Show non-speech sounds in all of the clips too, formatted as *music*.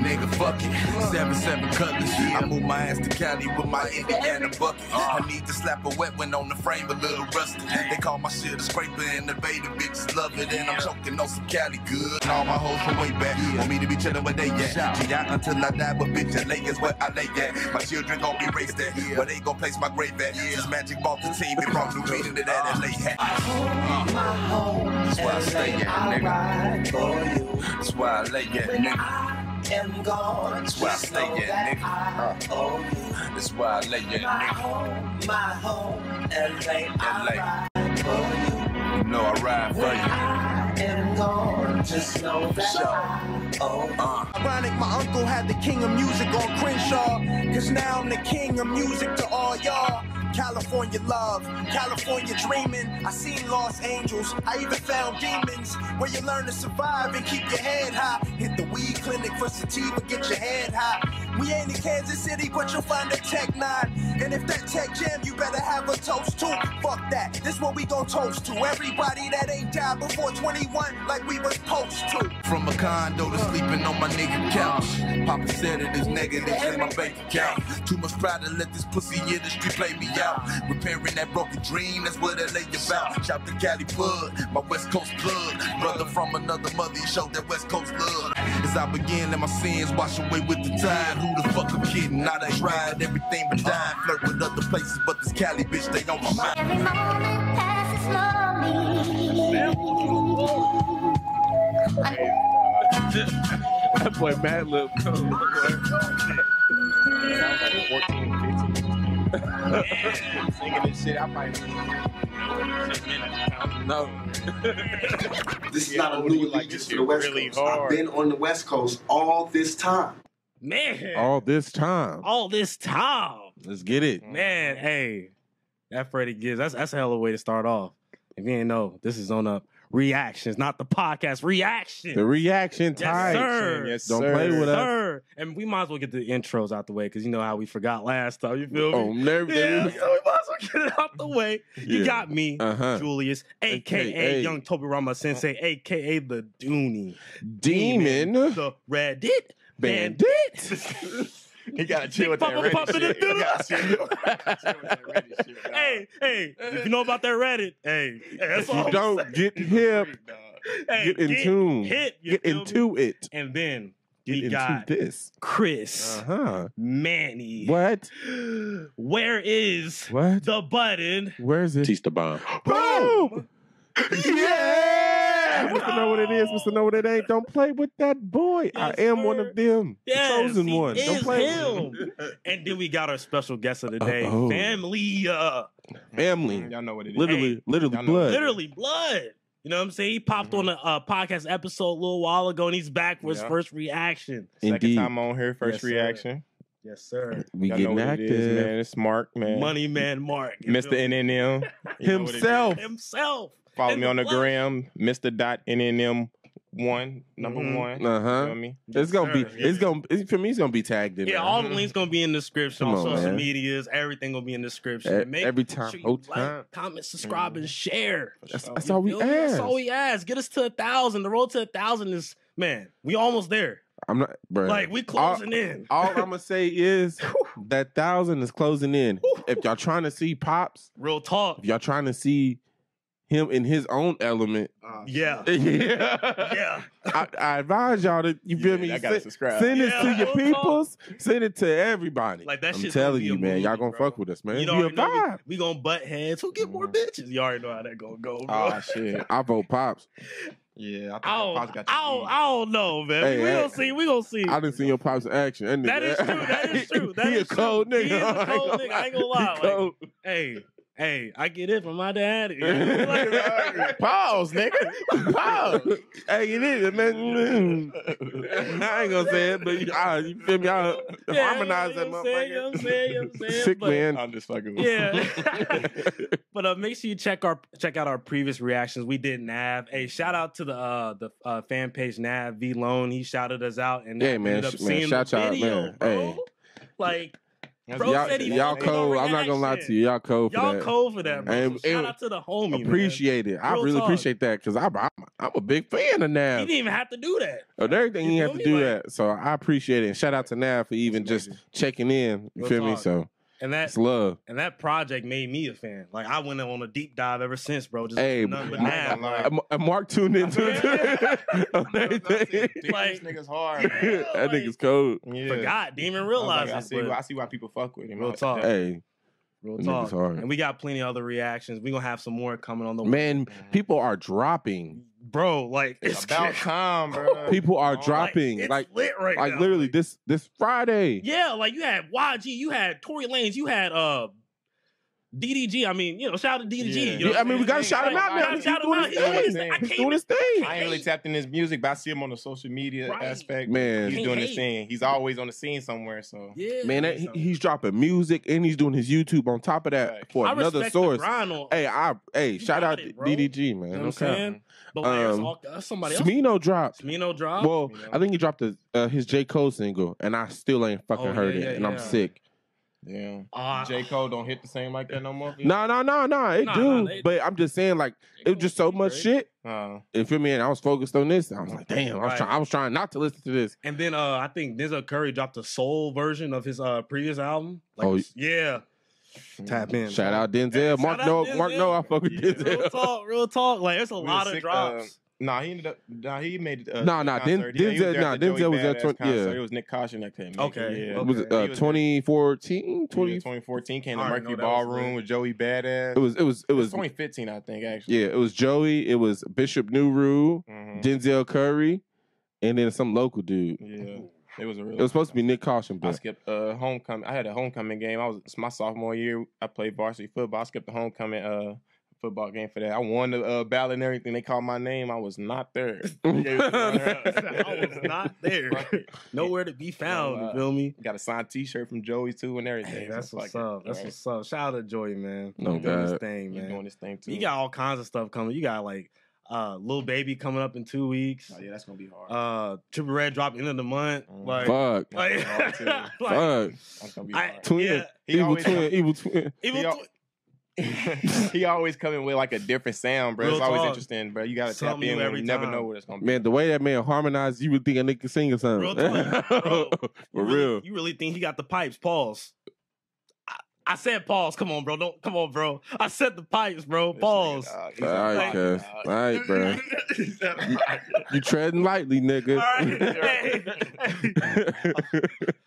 Nigga, fuck it. Seven seven cutlass. I move my ass to Cali with my Indiana bucket. I need to slap a wet one on the frame, a little rusty. They call my shit a scraper and the beta bitches love it. And I'm choking on some Cali good. And all my hoes from way back want me to be chillin' where they at. G out until I die, but bitch, LA is where I lay at. My children gon' be raised at. Where they gon' place my grave at. Since Magic bought the team, it brought new meaning to that LA hat. That's where I stay at, nigga. That's where I lay at, nigga. am gone. That's where I stay at, nigga. Uh, that's where I lay at, nigga. My home, LA, I ride for you. You know I ride for you. I am gone, just know that I owe you. Uh, Ironic, my uncle had the king of music on Crenshaw. Cause now I'm the king of music to all y'all. California love, California dreaming. I seen lost angels, I even found demons. Where you learn to survive and keep your head high. Hit the weed clinic for sativa, get your head high. We ain't in Kansas City, but you'll find a Tech 9. And if that Tech Jam, you better have a toast too. Fuck that, this what we gon' toast to. Everybody that ain't died before 21, like we was supposed to. from a condo to sleeping on my nigga couch. Papa said it is negatives in my bank account. Too much pride to let this pussy industry play me out. Repairing that broken dream, that's what LA about. Shout to Cali Bud, my West Coast blood. Brother from another mother, he showed that West Coast love. As I begin, let my sins wash away with the tide. Who the fuck I'm kidding? I done tried everything but dying. Flirt with other places, but this Cali bitch, they on my mind. Every moment passes slowly. That boy Madlib. Sounds like 14, 15. Singing this shit, I might. No. This is Yeah, not a what new you like allegiance this for the West really Coast. hard? I've been on the West Coast all this time. Man, All this time. all this time. Let's get it. Man, hey, that Freddie Gibbs, that's that's a hell of a way to start off. If you didn't know, this is on a reactions, not the podcast reaction. The reaction time. Yes, sir. Yes, Don't play with us. Sir. And we might as well get the intros out the way because you know how we forgot last time. You feel me? Oh, never. yeah, so we might as well get it out the way. You Yeah. got me, Uh-huh. Julius, aka AKA. Young Toby Rama Sensei, aka the Dooney Demon. the Reddit Bandit. *laughs* He gotta chill with that Papa Papa Reddit the shit. He Doodle. gotta chill chill with that Reddit shit, *laughs* dog. hey, hey, if you know about that Reddit, hey, hey that's If all you I'm don't saying. get hip, Hey, get in tune. hit, you Get feel me? into it. and then Get we into got this. Chris Uh huh. Manny. What? Where is What? the button? Where's it? Teach the bomb. Boom! Yeah! Mr. Know what it is, Mr. Know what it ain't. Don't play with that boy. Yes, I am one of them. Yes, the chosen he one. is Don't play him. with him. And then we got our special guest of the day, Uh-oh. family, uh, Family. Y'all know what it is. Literally, literally blood. literally blood. You know what I'm saying? He popped on a uh, podcast episode a little while ago, and he's back for his Yeah. first reaction. Second Indeed. time on here, first Yes, sir. reaction. Yes, sir. We Y'all know getting what it is, active. man. It's Mark, man. Money Man Mark, Mr. feel? NNM. You know what it is. Himself. himself. Follow In me on the flesh. gram, Mr. Dot NNM one, number Mhm. one. Uh You know huh. I mean? It's gonna be. sir. It's gonna. It's, for me, it's gonna be tagged in. Yeah, there. all the links gonna be in the description Come on, on, social man. medias. Everything gonna be in the description. Make every time, sure you whole like, time. comment, subscribe, and share. That's, that's all we feel me? That's ask. all we ask. Get us to a thousand. The road to a thousand is man. We almost there. I'm not, bro. Like we closing in. All I'm gonna say is *laughs* that thousand is closing in. If y'all trying to see pops, Real talk. if y'all trying to see him in his own element, ah, Yeah. *laughs* yeah, Yeah. I, I advise y'all to you feel Yeah, me. I gotta Send, subscribe. send it to your real peoples. Send it to everybody. Like, that I'm telling you, a man. Y'all gonna bro. fuck with us, man. You You know, be know we, we gonna butt heads. Who get more mm. bitches? You already know how that gonna go, bro. Oh shit. I vote pops. Yeah, I I don't, I don't. I don't know, man. Hey, we hey. gonna see. We gonna see. I didn't see your pops in action. That is true. That is *laughs* true. That he is a cold true. nigga. He is a *laughs* cold nigga. I ain't gonna lie. He Like, cold. hey, Hey, I get it from my daddy. Like, *laughs* Pause, nigga. Pause. hey, it is, man. I ain't gonna say it, but you, you feel me? I yeah, harmonize you that know what I'm saying, you know motherfucker. what I'm saying, you know what I'm saying? Sick But- man. I'm just fucking with Yeah. *laughs* but uh, make sure you check our check out our previous reactions. We did Nav. Hey, shout out to the uh the uh, fan page Nav V Lone. He shouted us out and Yeah, Nav man, ended up sh- man, seeing shout the out, video, man. bro. Hey. Like That's Bro y'all, said he y'all cold. I'm not gonna lie to you. Y'all cold for y'all that. cold for that, bro. And- so shout out to the homie. man. Appreciate it. I Real really talk. appreciate that because I'm, I'm I'm a big fan of Nav. He didn't even have to do that. Oh, of everything You you have to do Like- that. So I appreciate it. And shout out to Nav for even just checking in. You Real feel me? So And that it's love. and that project made me a fan. Like I went on a deep dive ever since, bro. Just Hey, nothing but I ain't Nav. gonna lie. Like, M- uh, Mark tuned into it. on. *laughs* *laughs* Like- nigga's hard. *laughs* Man. that nigga's cold. Yeah. forgot, didn't even I, realize like, I see. but- why- I see why people fuck with him. Real talk. Hey, Real talk. And we got plenty of other reactions. We're gonna have some more coming on the man, people are dropping. Bro. Like it's About time, bro. *laughs* People are Like, dropping. it's Like, lit right like now. literally this this Friday. Yeah, like you had YG, you had Tory Lanez, you had uh DDG. I mean, you know, shout out to DDG. Yeah. You know Yeah, I mean, we gotta shout him out, we man. gotta He's shout him doing out. his He's doing his thing. thing. I He's doing his thing. I ain't really tapped in his music, but I see him on the social media Right. aspect. Man. he's doing hate. his thing. He's always on the scene somewhere. So Yeah, Man, that, he- he's dropping music and he's doing his YouTube on top of that Right. for I another source. The grind on, Hey, I hey, You shout out it, to. DDG, man. you know what I'm okay. Saying? But like, there's Um, all- there's somebody else. Smino dropped. Smino drop. Well, Smino. I think he dropped his, uh, his J. Cole single, and I still ain't fucking Oh, heard yeah, it, yeah, and I'm sick. yeah, Uh, J Cole don't hit the same like that no more. No, no, no, no, it Nah, do. nah, they- but I'm just saying, like, it was just so much Great. shit. Uh, You feel me? And I was focused on this. I was like, damn, I was Right. trying. I was trying not to listen to this. And then uh I think Denzel Curry dropped a soul version of his uh previous album. Like, Oh, yeah. Tap in. Shout out Denzel. Hey, Mark no, out Mark no, I fuck with Yeah, real Denzel. talk, real talk. Like there's a We lot was of sick, drops. Nah, he ended up. Nah, he made it. Uh, Nah, nah, Den- concert. Yeah, he was Denzel- there nah, Joey Denzel was at Badass 20 concert. yeah. It was Nyck Caution that came. Okay, yeah. okay. Was it uh, was 2014? 20, Yeah, 2014 came to I already Mercury know that was Ballroom with Joey Badass. It was it was it It was was 2015, I think. Actually. yeah, it was Joey, it was Bishop Nehru, Mhm. Denzel Curry, and then some local dude. Yeah. It was a real. It was supposed to be Nyck Caution, I but skipped uh homecoming. I had a homecoming game. I was it's my sophomore year. I played varsity football. I skipped the homecoming uh football game for that. I won the uh, ballot and everything. They called my name. I was not there. *laughs* *laughs* *laughs* I was not there. Nowhere to be found. You feel me? Got a signed T-shirt from Joey too and everything. Hey, So that's what's fuck it. up. That's Right. what's up. Shout out to Joey, man. No He doing his God. thing, He's man. doing this thing too. You got all kinds of stuff coming. You got like uh Lil Baby coming up in two weeks. Oh yeah, that's gonna be hard. Uh Triple Red drop end of the month. Mm. Like, fuck, like, That's *laughs* like, fuck, that's gonna be I- twin, yeah. He evil always- twin, evil twin. Evil He al- Twi- *laughs* he always coming with like a different sound, bro. Real it's always talk. interesting, bro. You gotta tap in new when every you never know what it's gonna be. Man, the way that man harmonized, you would think a nigga could sing or something. Real talk, *laughs* bro. For You really- real. You really think he got the pipes? Pause. I, I said pause. Come on, bro. Don't come on, bro. I said the pipes, bro. This nigga, Pause. dog, he's All a right, rocker, cuz. All right, bro. *laughs* All You treading lightly, nigga. right. *laughs*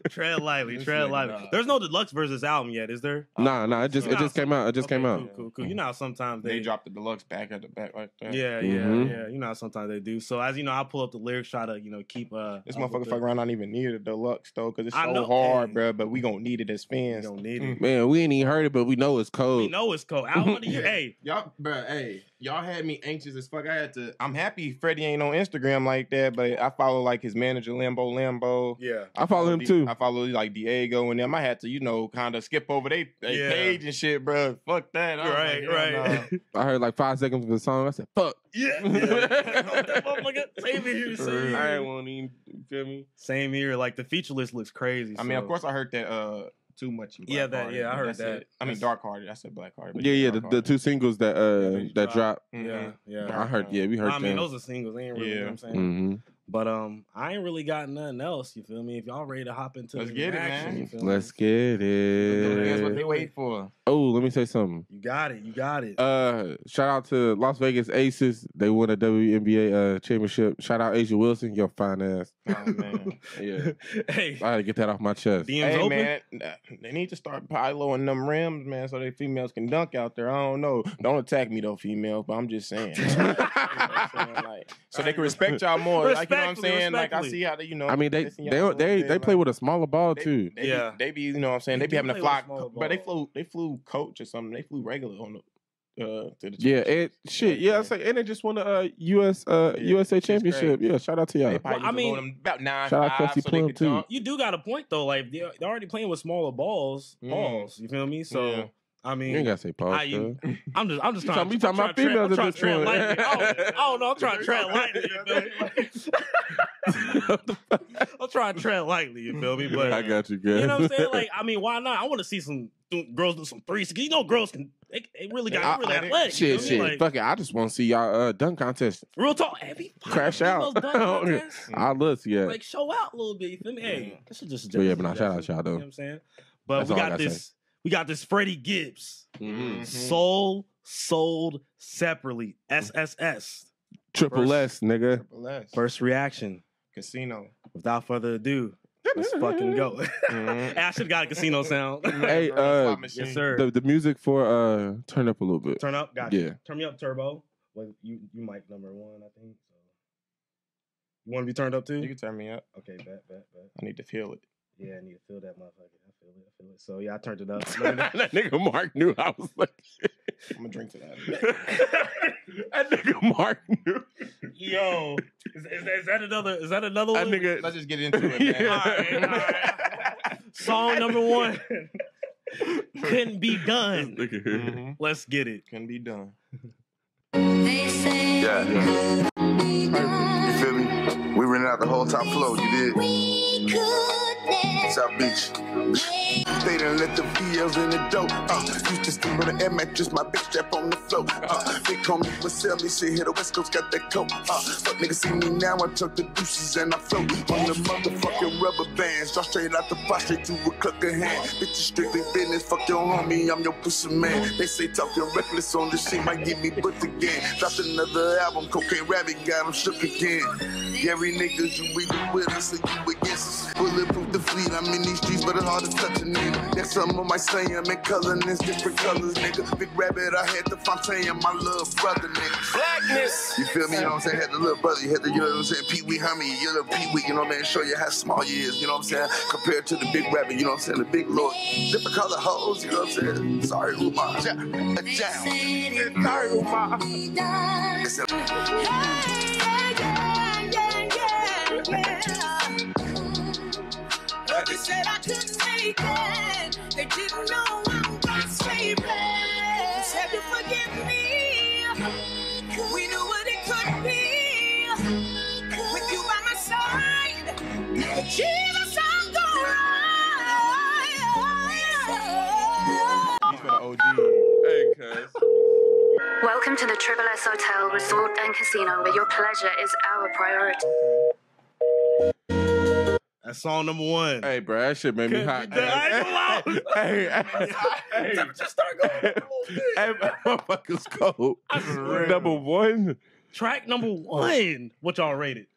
Hey, tread lightly. This Tread lightly. dog. There's no deluxe versus album yet, is there? nah, nah. It just it just came out. It just Okay, came out. Cool, cool, cool. You know how sometimes They they, dropped the deluxe back at the back like that. Yeah, yeah, Mhm. yeah. You know how sometimes they do. So as you know, I pull up the lyrics, try to you know keep uh. This motherfucker the- fuck around not even near the deluxe though, cause it's so know. hard, Hey. bro. But we gonna need it as You fans. don't need it. Man, we ain't even heard it, but we know it's cold. We know it's cold. Album of the year. Hey, Y'all, bro, hey, y'all had me anxious as fuck. I had to. I'm happy Freddie ain't on Instagram like that, but I follow like his manager Lambo Lambo. yeah. I follow him Di- too. I follow like Diego and them. I had to, you know, kind of skip over they, they Yeah. page and shit, bro. Fuck that. I Right, like, right. nah. *laughs* I heard like five seconds of the song. I said, "Fuck." Yeah. That *laughs* motherfucker, Same here. Same I ain't here. want to even you feel me. Same here. Like the feature list looks crazy. I mean, of course, I heard that. uh too much. and Yeah, that- Hearted, yeah, I heard that's that. it. I mean, Dark Hearted. I said Black Hearted. Yeah, yeah. The, the two singles that uh Yeah, that dropped. Yeah, Mhm. yeah. I heard. Yeah, we heard I mean, them. those are singles. They ain't really. You know Yeah. what I'm saying. hmm But um, I ain't really got nothing else. You feel me? If y'all ready to hop into Let's the get it, man. you feel Let's me? get That's what they it. wait for. Oh, let me say something. You got it. You got it. Uh, shout out to Las Vegas Aces. They won a WNBA uh, championship. Shout out A'ja Wilson, your fine ass. Oh man. *laughs* Yeah, hey, I had to get that off my chest. DMs Hey open. man, they need to start piloting them rims, man, so they females can dunk out there. I don't know. Don't attack me though, females, but I'm just saying. *laughs* *laughs* You know what I'm saying? Like, *laughs* so they can respect y'all more. like you know what I'm saying? Like I see how they, you know. I mean, they pissing they they they play with a smaller ball they, too. They Yeah. be, they be, you know what I'm saying? They They, be having to a fly, smaller but they ball. flew, they flew coach or something. They flew regular on the, uh, to the Yeah, championship. and shit, yeah, yeah. I say, and they just won the uh, US uh, Yeah, USA. Championship. Yeah, shout out to y'all. They probably Well, I need mean, about nine shout out five, Kelsey so Plum, too. dunk. You do got a point though. Like they're, they're already playing with smaller balls. Mm. Balls. You feel me? So Yeah. I mean, You ain't gotta say pause. I, *laughs* I'm just, I'm just You trying. talking- you I'm talking about females at this point. I don't, I don't know. I'm trying to tread lightly. You feel me? *laughs* I'm trying to tread lightly. You feel me? But I got you, good. you know what I'm saying? Like, *laughs* I mean, why not? I want to see some girls do some threes. You know, girls can. They, they really got I- really I- athletic. you shit, feel shit. Like, Fuck it. I just want to see y'all uh, dunk contest. real talk. Every Crash out. I love to that. Like, show out a little bit. You feel me? Hey, this is just. But yeah, but nah, shout out y'all, though. You know what I'm saying? But That's we got this. We got this Freddie Gibbs. Mhm. Soul sold separately. SSS. Triple First- S, nigga. Triple S. First reaction. Casino. Without further ado, let's *laughs* fucking go. *laughs* Mhm. I should got a casino sound. *laughs* Hey, uh, yes, sir. The the music for uh turn up a little bit. Turn up, got you. Yeah. Turn me up, Turbo. Well, you you mic number one, I think. So you want to be turned up too? You can turn me up. Okay, bet, bet, bet. I need to feel it. Yeah, I need to feel that motherfucker. I feel it. I feel it. So yeah, I turned it up. Let me know. that nigga Mark knew I was like I'm gonna drink to that. *laughs* that nigga Mark knew. Yo, is, is, is that another? Is that another That one? nigga Let's just get into it, man. Yeah. All right, all right. Song number one couldn't be done. Nigga. Mhm. Let's get it. Can be done. Yeah. You feel me? We rented out the whole top floor. You did. South Beach. They done let the VLs in the dope. Uh, used to on the air mattress, my bitch strap on the floor. Uh, they call me sell me shit here. The West Coast got that coke. Uh, fuck niggas see me now, I tuck the deuces and I float on the motherfucking rubber bands. Draw straight out the box, straight to a cluck of hand. Bitch, strictly business. Fuck your homie, I'm your pussy man. They say talking reckless on this shit might get me put again. Dropped another album, Cocaine Rabbit got him shook again. Every niggas you with with us, so you against us. Bulletproof the fleet, I'm in these streets, but it's hard to touch a nigga. That's some of my saying, I'm in color, and it's different colors, nigga. Big rabbit, I had the Fontaine, my little brother, nigga. Blackness. You feel me? You know what I'm saying? Had the little brother, you had the, you know what I'm saying? Pee Wee Hummy, you little Pee Wee, you know what I'm saying? Show you how small you is, you know what I'm saying? Compared to the big rabbit, you know what I'm saying? The big lord. Different color hoes, you know what I'm saying? Sorry, Umar. Ja- a jam. Sorry, Umar. It's They said I couldn't make it. They didn't know I'm God's favorite. Said to forgive me. We knew what it could be. With you by my side. Jesus, I'm These for the OG. Hey, cuz. Welcome to the Triple S Hotel Resort and Casino, where your pleasure is our priority. That's song number one. Hey, bro, that shit made me hot. be done. I ain't gonna. Hey, hey, hey, Just start going. *laughs* hey, motherfuckers cold. *laughs* Number one. Track number one. What y'all rated?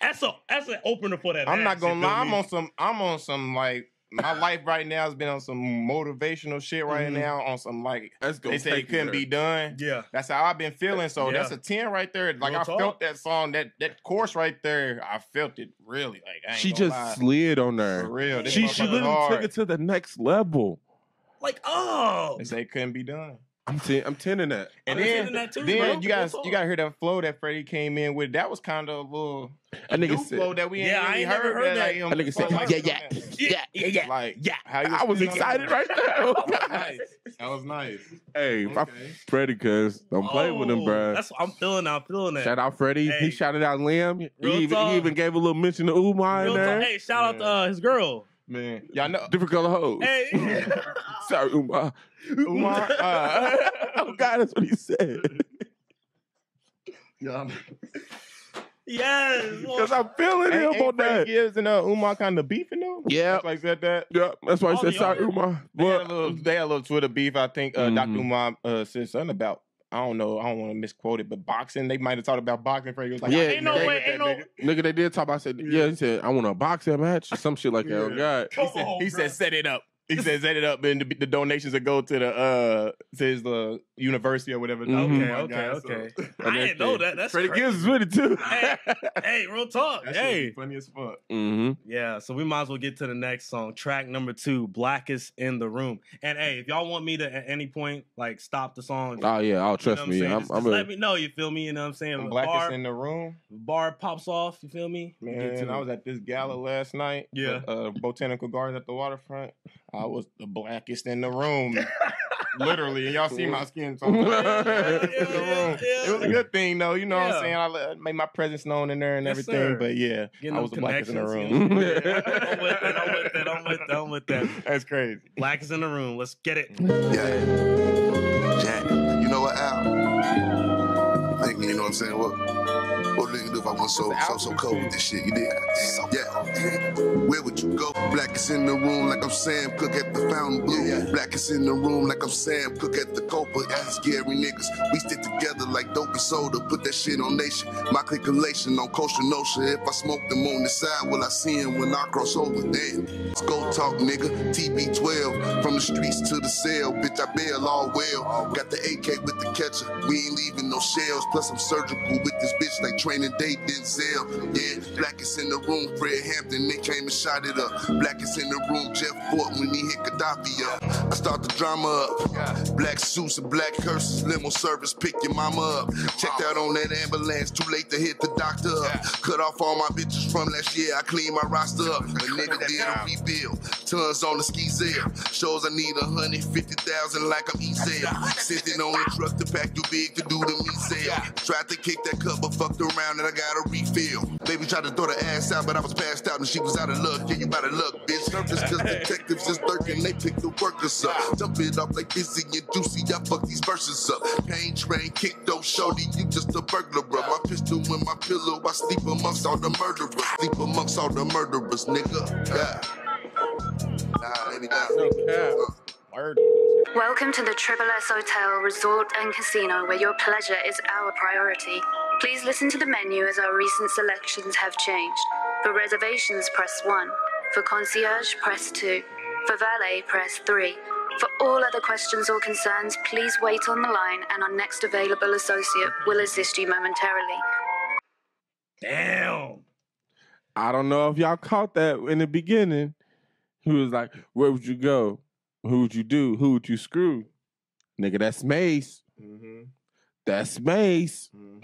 That's a that's an opener for that. I'm not gonna lie. I'm on some. I'm on some like my *laughs* life right now has been on some motivational shit right Mhm. now. On some like That's gonna they say it couldn't there. be done. Yeah. That's how I've been feeling. So that's a ten right there. Like Real I talk. felt that song, that that course right there. I felt it really. Like I ain't She just lie. slid on there. for real. This She she literally hard. took it to the next level. Like, oh. They say it couldn't be done. I'm ten, I'm ten in that. And I'm then, feeling that too, then bro. you guys you gotta hear that flow that Freddie came in with. That was kind of a little That new nigga said, flow that we ain't Yeah, I ain't heard. heard that. like, him that nigga said, like yeah, yeah, Yeah, yeah, yeah. Like Yeah. how you I was excited *laughs* that. right That there. nice. That was nice. hey, if Okay. Freddie, cuz don't play with him, Oh, bro. That's I'm feeling. I'm feeling that. Shout out Freddie. Hey. He shouted out Liam. He even, he even gave a little mention to Umar in Real there. Hey, shout out to uh, his girl. Man, y'all know Different color hoes. Hey. *laughs* Sorry, Umar. Umar. Uh, *laughs* oh God, that's what he said. y'all yes. Because I'm feeling Ain't, him ain't on Freddie that. Gibbs and uh, Umar kind of beefing though. Yeah. That's why he said that. Yeah, that's why he Oh, said sorry, other- Umar. They had, a little, they had a little Twitter beef. I think uh, Dr. Mhm. Umar uh, said something about. I don't know. I don't want to misquote it, but boxing. They might have talked about boxing. Freddie was like, Yeah, Ain't no agree way. Ain't no. nigga. nigga, they did talk about. I said, yeah, he said I want a boxing match or some shit like that. Oh God. He said, on, he said, set it up. He says set it up, and the, the donations that go to the uh to his uh, university or whatever. Mhm. Okay, Oh okay, God, so- okay. *laughs* And I didn't know that. That's Freddie crazy. Gibbs is with it too. hey, *laughs* hey, real talk. That hey. be funny as fuck. hmm Yeah, so we might as well get to the next song. Track number two, Blackest in the Room. And hey, if y'all want me to at any point like stop the song, Oh yeah, oh you know trust what I'm me. I'm, just, I'm just a, let me know. You feel me? You know what I'm saying? And If a Blackest bar, in the room. bar pops off. You feel me? We get Man, to I was at this gala last night. Yeah. Uh, botanical gardens at the waterfront. I was the blackest in the room. *laughs* Literally, and y'all see my skin. So I'm the blackest in the room. It was a good thing, though. You know what I'm saying? I let- made my presence known in there and Yes, everything. sir. But yeah, Getting I was the blackest in the room. Yeah, *laughs* I'm with that. I'm with that. I'm with that. I'm with that. *laughs* That's crazy. Blackest in the room. Let's get it. Yeah. Jack, you know what, Al? Thinking, you know what I'm saying? What what would you do if I wasn't so so so cold with this shit? You did? Yeah. Where would you go? Blackest in the room, like I'm Sam Cooke at the Fontainebleau. Blackest in the room, like I'm Sam Cooke at the Copa. Ass scary niggas. We stick together like dope and soda. Put that shit on nation. My calculation on Cosa Nostra. If I smoke them on the side, will I see him when I cross over? Damn. Let's go talk, nigga. TB12 from the streets to the cell. Bitch, I bail all well. Got the AK with the catcher. We ain't leaving no shells. Plus, I'm surgical with this bitch like training day Denzel. Yeah, blackest in the room. Fred Hampton, they came and shot it up. Blackest in the room. Jeff Fort when he hit Gaddafi up. I start the drama up. Black suits and black curses. Limo service, pick your mama up. Checked out on that ambulance. Too late to hit the doctor up. Cut off all my bitches from last year. I clean my roster up. A nigga did a rebuild. Tons on the ski sale. Shows I need a hundred fifty thousand like I'm E-sale. Sitting on the truck to pack too big to do the me sale. Tried to kick that cup, but fucked around and I got a refill. Baby tried to throw the ass out, but I was passed out and she was out of luck. Yeah, you better luck, bitch. Just cause *laughs* detectives is lurking, they pick the workers up. Dump it off like busy and juicy. I fuck these verses up. Pain train, kick those shorty, you just a burglar, bro. My pistol in my pillow, I sleep amongst all the murderers. Sleep amongst all the murderers, nigga. Yeah. Nah, let me down. Word. Welcome to the Triple S Hotel Resort and Casino, where your pleasure is our priority. Please listen to the menu as our recent selections have changed. For reservations, press 1. For concierge, press 2. For valet, press 3. For all other questions or concerns, please wait on the line and our next available associate will assist you momentarily. Damn. I don't know if y'all caught that in the beginning. He was like, "Where would you go? Who would you do? Who would you screw?" Nigga, that's Mase. Mm-hmm. That's Mase. Mm-hmm.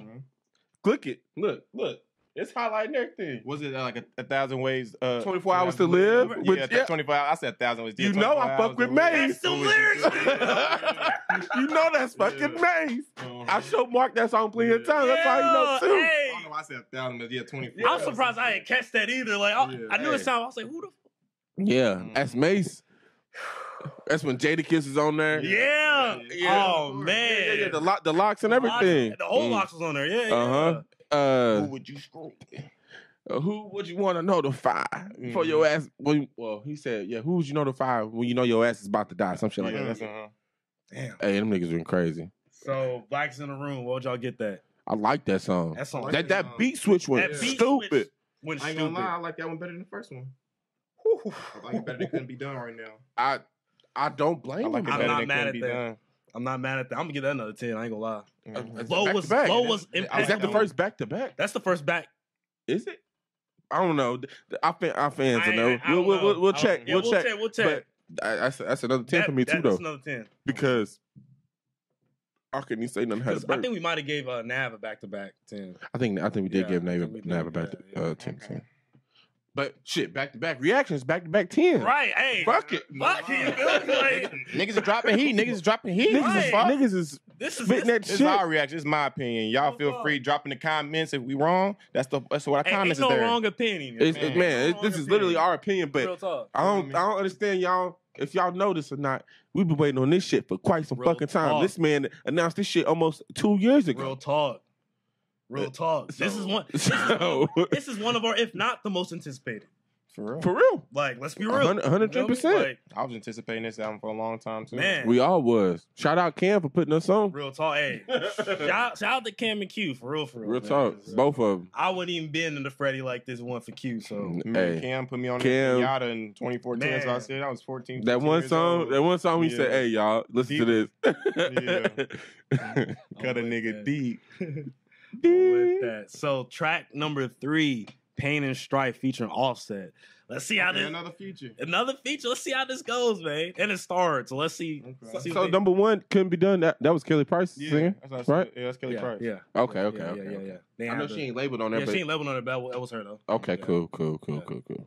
Click it. Look, look. It's highlighting everything. Was it uh, like a, a thousand ways? Uh, 24 hours to live? Yeah, Which- yeah. 24 hours. I said a thousand ways. Yeah, You know I fuck with to live. Mase. That's the you lyrics. *laughs* you know that's fucking Mase. Uh-huh. I showed Mark that song plenty of times. That's how you know Yeah, too. I hey. don't know why I said a thousand, but yeah, 24 I'm surprised I didn't catch that either. Like I, Yeah, I knew hey. it sounded. I was like, who the? Yeah, Mm. that's Mase. *sighs* *sighs* *sighs* That's when Jadakiss is on there. Yeah. Yeah. Oh man. Yeah, yeah, the, lock, the LOX and everything. The whole Mm. LOX was on there. Yeah. Uh huh. Uh, Who would you screw? Uh, who would you want to notify for your ass? When, well, he said, yeah. Who would you notify when you know your ass is about to die? Some shit like Yeah, that. that's, That's uh-huh. Damn. Hey, them niggas been crazy. So Black's in the room. What would y'all get that? I like that song. That song. that that beat switch went That beat stupid. switch went I ain't gonna stupid. lie, I like that one better than the first one. I like it better than couldn't be done right now. I I don't I blame like him. I'm not mad at that. done. I'm not mad at that. I'm gonna give that another ten. I ain't gonna lie. Mhm. It's Flow back was back. low was Is that the first back to back? That's the first back. Is it? I don't know. The- the- Our, fan, our fans I will ain't- know. I We'll, don't we'll, know. we'll, we'll check. don't- yeah, we'll, we'll check. check, we'll check. But that's, that's another ten That- for me that- too, though. That's another ten. because I couldn't even say nothing. Had 'Cause a I think we might have gave uh, Nav a back to back ten. I think I think we did Yeah, give I Nav, think we did, Nav back yeah, to yeah. uh, 10, 10. But shit, back to back reactions, back to back ten. Right? Hey, Fuck it. Fuck it. you feel me? Like, Niggas are dropping heat. Niggas is dropping heat. Niggas, Right. is, niggas is this is this, that It's shit. our reaction. It's my opinion. Y'all feel free dropping the comments if we wrong. That's the that's what our Ain't, ain't comments no is there. wrong opinion. It's, man. man, Ain't it- no this wrong is literally opinion. our opinion, but I don't I don't understand y'all if y'all know this or not. We've been waiting on this shit for quite some Real fucking time. talk. This man announced this shit almost two years ago. Real talk. Real talk. this is one. This is, *laughs* So- *laughs* this is one of our, if not the most anticipated. For real. For real. Like, let's be real. hundred- a hundred You know what I mean? 10%. Like, I was anticipating this album for a long time too. Man. We all was. Shout out Cam for putting us on. real talk. Hey, *laughs* shout, shout out to Cam and Q for real, for real. Real man, talk. 'cause, uh, Both of them. I wouldn't even been into Freddie like this one for Q. So Remember Hey, Cam put me on Cam- the Yada in 2014, so I said I was 14. that one song, old. that one song he Yeah. said, "Hey y'all, listen to this." yeah. Cut a nigga that. deep. With that. So track number three, Pain and Strife featuring Offset. Let's see how Okay, this another feature. another feature. Let's see how this goes, man. And it starts. So let's see. Okay. let's see so what they- number one couldn't be done. That that was Kelly Price Yeah, singing, that's what I said. right? Yeah, that's Kelly yeah, Price. yeah. Okay, okay, yeah, okay. yeah, okay. yeah. They I know the- she ain't labeled on there, Yeah, but she ain't labeled on it, but that was her though. okay, Yeah. cool, cool, cool, Yeah. cool, cool.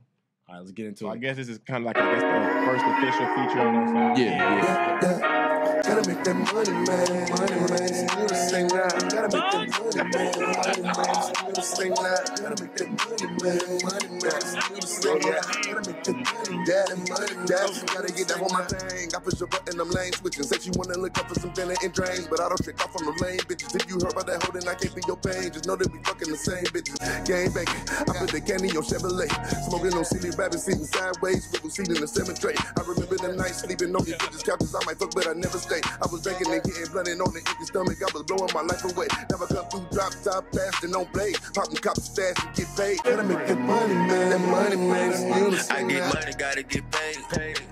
All right, let's get into So I guess this is kind of like I guess the first official feature on that song. Yeah, yeah. Gotta make that money, man. Money, man. Still the same now. Gotta make that money, man. Money, man. The same now. Gotta make that money, man. Money, man. The same now. Gotta make that money, daddy, money, daddy. Gotta get that on my thing. I push a button, I'm lane switching. Said you wanna look up for some dinner and drains, but I don't trick off on the lane, bitches. If you heard about that holding, I can't be your pain. Just know that we fucking the same bitches. Game bacon. I put the candy on Chevrolet. Smoking on CD rabbit, sitting sideways. People seat in the cemetery. I remember them nights sleeping on these bitches' couches. I might fuck, but I never stay. I was drinking and getting blunted on the empty stomach. I was blowing my life away. Never come through drop top fast and on blade. Popping cops fast and get paid. Gotta make that money, man. That money, man. I get money, gotta get paid.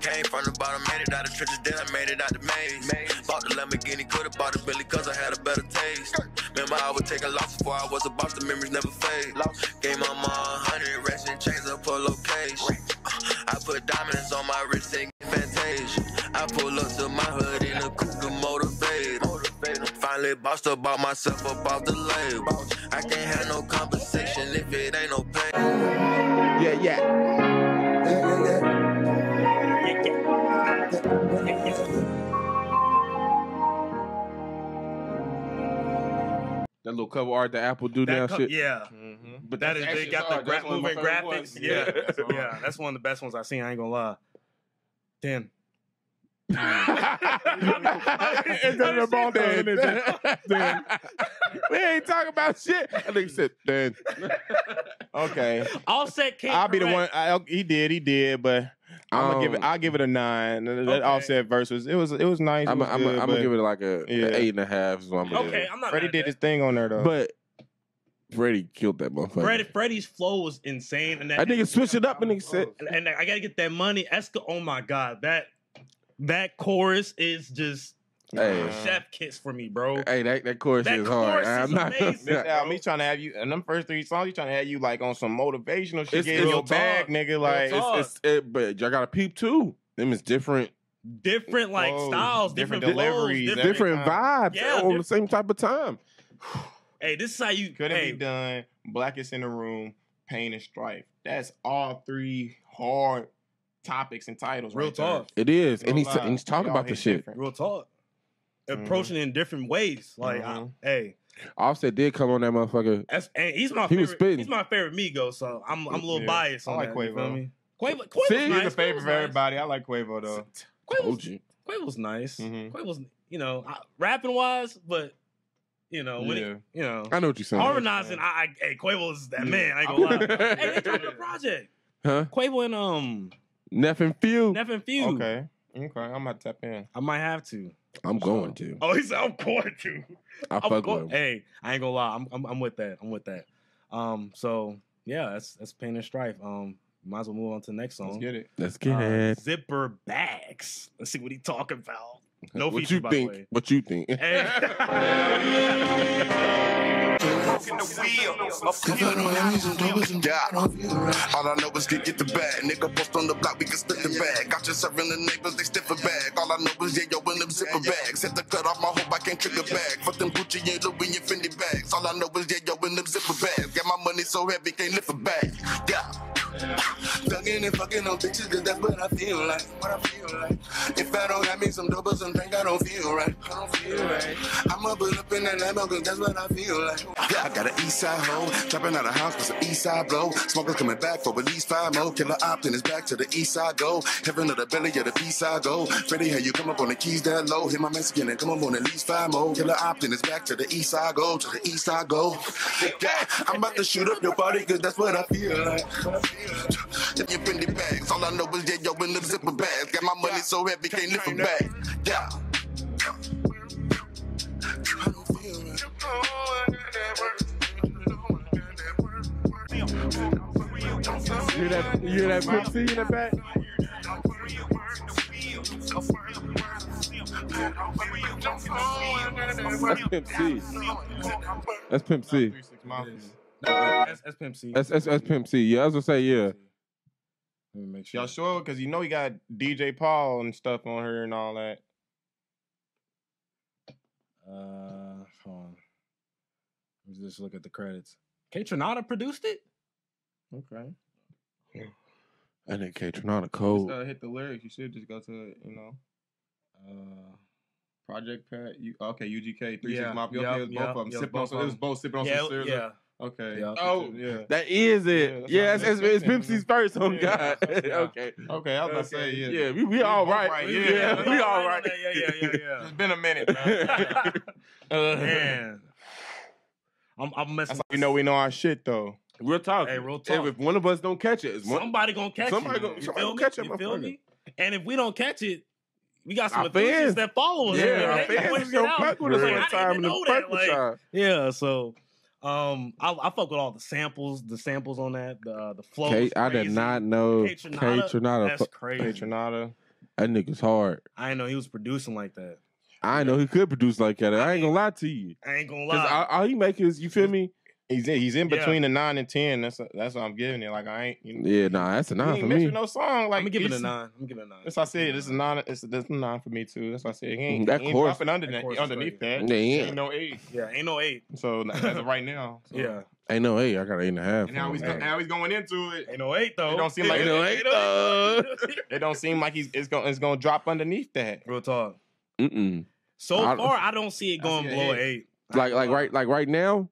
Came from the bottom, made it out of trenches, then I made it out the maze. Bought the Lamborghini, could've bought the Billy, cause I had a better taste. Remember, I would take a loss before I was a boss, the memories never fade. Gave my mom a hundred Finally bossed up, bought myself up off the label. I can't have no conversation if it ain't no pay. Yeah, yeah. Yeah, yeah, yeah. That little cover art that Apple do now, That co- shit. yeah, Mm-hmm. But that that's is. They got the hard. gra- That's one of my moving graphics. ones. Yeah, *laughs* That's yeah, that's one of the best ones I've seen. I ain't gonna lie. Ten. Is that the ball Ten. Dan? we ain't talking about shit. I think said Dan. Okay, Offset came. I'll be the correct. one. I, he did, he did, but I'm gonna give it. Um, I'll give it a nine. That Okay. offset verse was it was it was nice. I'm it was I'm gonna give it like a, a Yeah. eight and a half. Is what I'm gonna Okay, give I'm not. Freddie mad did at his thing on there though. it. But Freddie killed that motherfucker. that. Freddie, Freddie's flow was insane, and that, I think it switched it up and he said, and, and I gotta get that money. Esca, oh my god, that that chorus is just "Hey, chef kiss for me, bro. hey, that that chorus That is hard." chorus I'm is not. amazing. This album, he's trying to have you, and them first three songs, he's trying to have you like on some motivational shit. It's- Get in it's your real bag, nigga. Like. It's, it's, it, but y'all got to peep too. Them is different, Different like Flows, styles, different different, deliveries, different- different vibes Yeah, on the same type of time. *sighs* Hey, this is how you. couldn't hey, be done. Blackest in the room, pain and strife. That's all three hard topics and titles. Real right there. talk. It is, No and he's lie. and he's talking about the shit. different. Real talk. Approaching it in different ways. Like, I- Mhm. hey, Offset did come on that motherfucker. that's and he's my He favorite. was spitting. He's my favorite Migo, so I'm I'm a little Yeah. biased I like that. You feel Quavo. me? Quavo, Quavo's See? Nice. He's a favorite Quavo's for nice. everybody. I like Quavo though. Told Quavo's. Quavo's nice. Mhm. Quavo's, you know, I, rapping wise, but you know, when Yeah. it, you know, I know what you're saying. harmonizing. I, I, hey, Quavo's that Yeah. man. I ain't gonna lie. hey, they dropping a project. Huh? Quavo and um Neff and Few. Neff and Few. Okay. Okay. I'm gonna tap in. I might have to. I'm going to. Oh, he said I'm going to. I I'm fuck go- with him. Hey, I ain't gonna lie. I'm, I'm I'm with that. I'm with that. Um, so yeah, that's that's pain and strife. Um, might as well move on to the next song. Let's get it. Let's get Uh, it. Zipper bags. Let's see what he talking about. No what feature, you by think? the way. What you think? Hey. *laughs* *laughs* Yeah. All I know is get, get the bag. Nigga post on the block, we can split the bag. Got you serving the neighbors, they stiff a bag. All I know is yeah, yo, in them zipper bags. Had to cut off my hope, I can't trick a bag. Fuck them Gucci and Louis and Fendi bags. All I know is yeah, yo, in them zipper bags. Got my money so heavy, can't lift a bag. Thugging and fucking on bitches, cause that's what I feel like. What I feel like. If I don't have me some dope or some drink, I don't feel right. I don't feel right. I'ma put up in that Lambo, cause that's what I feel like. Yeah, I got an east side hoe. Trapping out of house with some east side blow. Smokers coming back for at least five more. Killer Optin is back to the east side go. Heaven of the belly of the B side go. Freddie, how you come up on the keys that low? Hit my Mexican and come up on at least five more. Killer Optin is back to the east side go. To the east side go. Yeah, I'm about to shoot up your body, cause that's what I feel like. Fendi bags. All I know is yeah, yo, in the zipper bags. Got my money so heavy, can't lift it back. Yeah. You hear that? You hear that Pimp C in the back? That's Pimp C. That's Pimp C. That's, that's Pimp C. That's, that's, that's Pimp C. Yeah, I was gonna say yeah. Let me make sure. Y'all sure? Because you know he got DJ Paul and stuff on her and all that. Uh, hold on. Let me just look at the credits. Kaytranada produced it. Okay. And then Kaytranada Just, cold. uh, hit the lyrics. You should just go to you know. Uh, Project Pat. You, okay, UGK three Yeah, six Mafia. yep, Okay, it was both of them. yep, Sipping on both some. of It was both sipping on Yeah, some syrup. yeah. Okay. Yeah. Oh, yeah. That is it. Yeah, that's Yeah, it's, it's, it's saying. Pimp C's first on Yeah, God. *laughs* yeah. okay. Okay, I was about to say yeah. Yeah, we, we We all both right. right, Yeah, yeah. we all right. Yeah, yeah, yeah, yeah. It's been a minute. Man. *laughs* Uh, Man, I'm, I'm messing. That's how you know we know our shit though. Real talk. Hey, real If, talk. if one of us don't catch it, it's one. Somebody gonna catch Somebody it. gonna- somebody gonna catch that You feel me? And if we don't catch it, we got some enthusiasts fans. that follow us. Yeah, our fans push is gonna fuck with us one time and know fuck with y'all. yeah, so um, I, I fuck with all the samples, the samples on that, the uh, the flow. K, I did not know K Kaytranada, Tronada. That's fu- crazy. Hey, Tronada. That nigga's hard. I didn't know he was producing like that. I didn't know he could produce like that. I ain't gonna lie to you. I ain't gonna lie. all, all he make is, you feel me? He's in, he's in Yeah. between the nine and ten. That's that's what I'm giving it. Like I ain't. You know, Yeah, nah, that's a nine ain't for me. no song. Like I'm gonna it a nine. I'm gonna it a nine. That's why I said this is nine. It's that's a nine for me too. That's why I said he mm, ain't, That he ain't course- dropping under that that, underneath crazy. that. Yeah, he ain't. ain't no eight. Yeah, ain't no eight. So as of right now, so. Yeah, Ain't no eight. I got an eight and a half. And how for he's him. go- how he's going into it. ain't no eight though. It don't seem like Ain't no eight, though. *laughs* It don't seem like he's it's gonna it's gonna drop underneath that. Real talk. Mm-mm. So I- far, I don't see it going below eight. eight. Like, like right, like right now,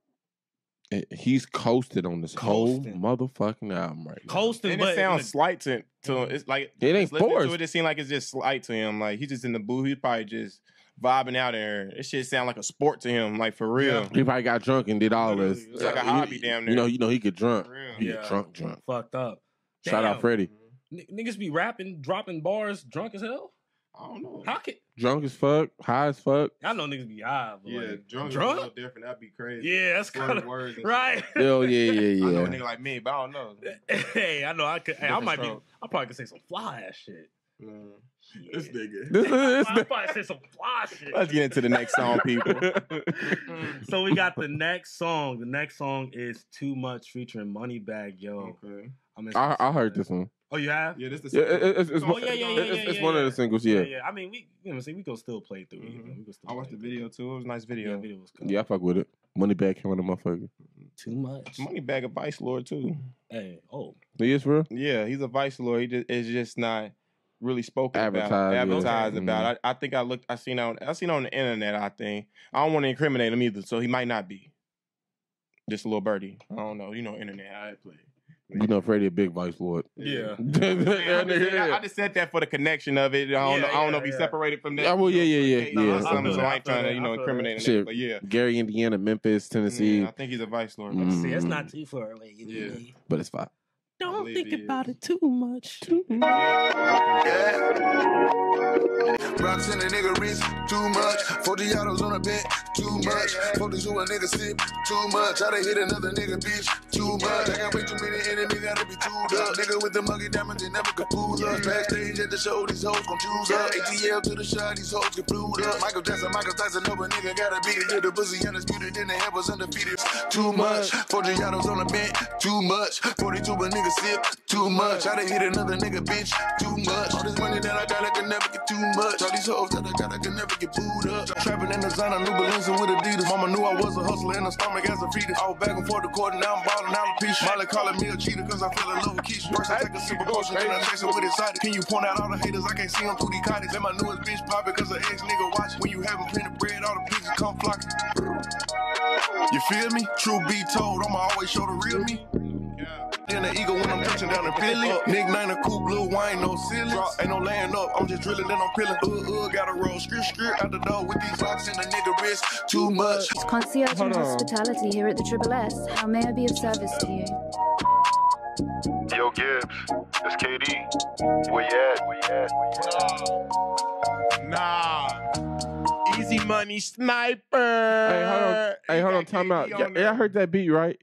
he's coasted on this whole motherfucking album right now. Coasting, And but it sounds slight to to it's like It ain't just forced. To it, it seems like it's just slight to him. Like he's just in the booth. He's probably just vibing out there. It shit sound like a sport to him. Like for real. He probably got drunk and did all this. It's like a hobby you, damn You know, you know he get drunk. He Yeah. get drunk, drunk. fucked up. Shout out Damn. Freddie. N- niggas be rapping, dropping bars, drunk as hell. I don't know. How can Drunk as fuck, high as fuck. I know niggas be high, but Yeah, like, drunk, is a drunk? little different. That'd be crazy. Yeah, that's kind of words right. Hell yeah, yeah, yeah. *laughs* I know a nigga like me, but I don't know. *laughs* hey, I know I could. Hey, I Different might be. I probably could say some fly ass shit. Mm. Yeah. This nigga. This is this I probably say some fly shit. Let's get into the next song, people. *laughs* so we got the next song. The next song is "Too Much" featuring Moneybagg Yo. Okay. I'm I, I heard this one. Oh, you have? Yeah, this the Yeah, it- it- it's, it's, Oh, one- yeah, yeah, yeah, it's, yeah, it's yeah, one of the singles. Yeah, Yeah, yeah. I mean, we you know, see, we can still play through. it, you mm-hmm. know, we can still I watched the video too. It was a nice through it. Yeah, video. video was cool. yeah, I fuck with it. Money back came on the motherfucker. Too much. Moneybagg a vice lord too. Hey, oh, He is real? Yeah, he's a vice lord. He just it's just not really spoken Advertised, about. yeah. Advertised Okay. about. I, I think I looked. I seen on. I seen on the internet. I think I don't want to incriminate him either. So he might not be. Just a little birdie. I don't know. You know, internet how it play. You know, Freddie a big vice lord. yeah. yeah, *laughs* I, just said, I. I just said that for the connection of it. I don't Yeah, know. I don't know if yeah, he yeah. separated from that. Yeah, well, yeah, yeah, yeah, yeah. you know, I something, so I I ain't trying to, you know, incriminate Shit. him. But yeah, Gary, Indiana, Memphis, Tennessee, yeah, I think he's a vice lord. Mm. See, that's not too far away. Yeah. but it's fine. Don't think he about it too much. Rocks in a nigga wrist, too much. 40 autos on a bed, too much. 40 to a nigga sip, too much. I done hit another nigga, bitch, too much. I got way too many enemies, gotta be tuned up. Nigga with the monkey diamonds, they never could pull us. Backstage at the show, these hoes gon' choose up. ATL to the shot, these hoes get flued up. Michael Jackson, Michael Tyson, no, but nigga gotta beat it. Get the pussy undisputed, then the head was undefeated. Too much. 40 autos on a bed, too much. 42 a nigga sip, too much. I done hit another nigga, bitch, too much. All this money that I got, I can never get too much. All these hoes that I got, I can never get booed up. Trapping in the designer, new balloons with Adidas. Mama knew I was a hustler in the stomach as a fetus. I was back and forth to court, now I'm ballin' out a piece. Molly calling me a cheater cause I fell in love with Keisha. First I take a sip of potion, then I chase it with excited. Can you point out all the haters? I can't see them through these cottage. Let my newest bitch pop it cause her ex nigga watch. When you having plenty bread, all the pigs come flocking. You feel me? True be told, I'ma always show the real me. Then the ego when I'm touching down in Philly. Nick nine a coupe, blue wine, no silly. Ain't no laying up, I'm just drilling, then I'm peeling. Uh, uh, gotta roll, skirt, skirt out the door with these rocks in the nigga wrist. Too much. It's concierge Hold and hospitality here at the Triple S. How may I be of service to you? Yo, Gibbs. That's KD. Where you at? Where you at? Where you at? Nah. Easy money sniper. Hey, hold on. Hey, hold on. Time KD out. on Yeah. I heard that beat right.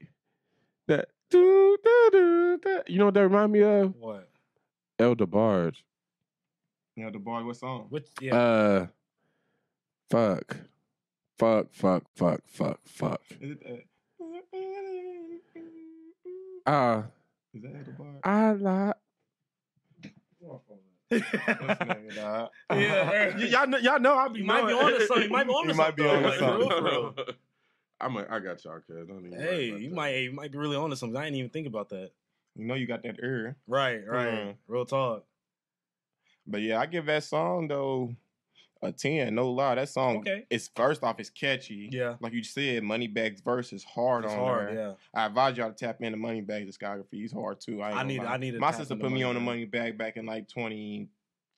That do do do. do. You know what that remind me of? What? El DeBarge. You know the boy, what song? Which yeah. Uh, fuck, fuck, fuck, fuck, fuck, fuck. Is it that? Uh, Is that the bar? I like. *laughs* Yeah. Y'all know, y'all know I be You might be on to something. You might be on to You might be on to like, for real, real. I'm a, I got y'all, cuz. Don't Hey, you that. might you might be really on to something. I didn't even think about that. You know you got that ear. Right, right. Mhm. Real talk. But yeah, I give that song though a 10, no lie. That song Okay. it's first off, it's catchy. Yeah. Like you said, Moneybags verse is hard It's on hard, there. yeah. I advise y'all to tap into Moneybags discography. He's hard too. I, I need- lie. I need My sister put me on the. Moneybagg back in like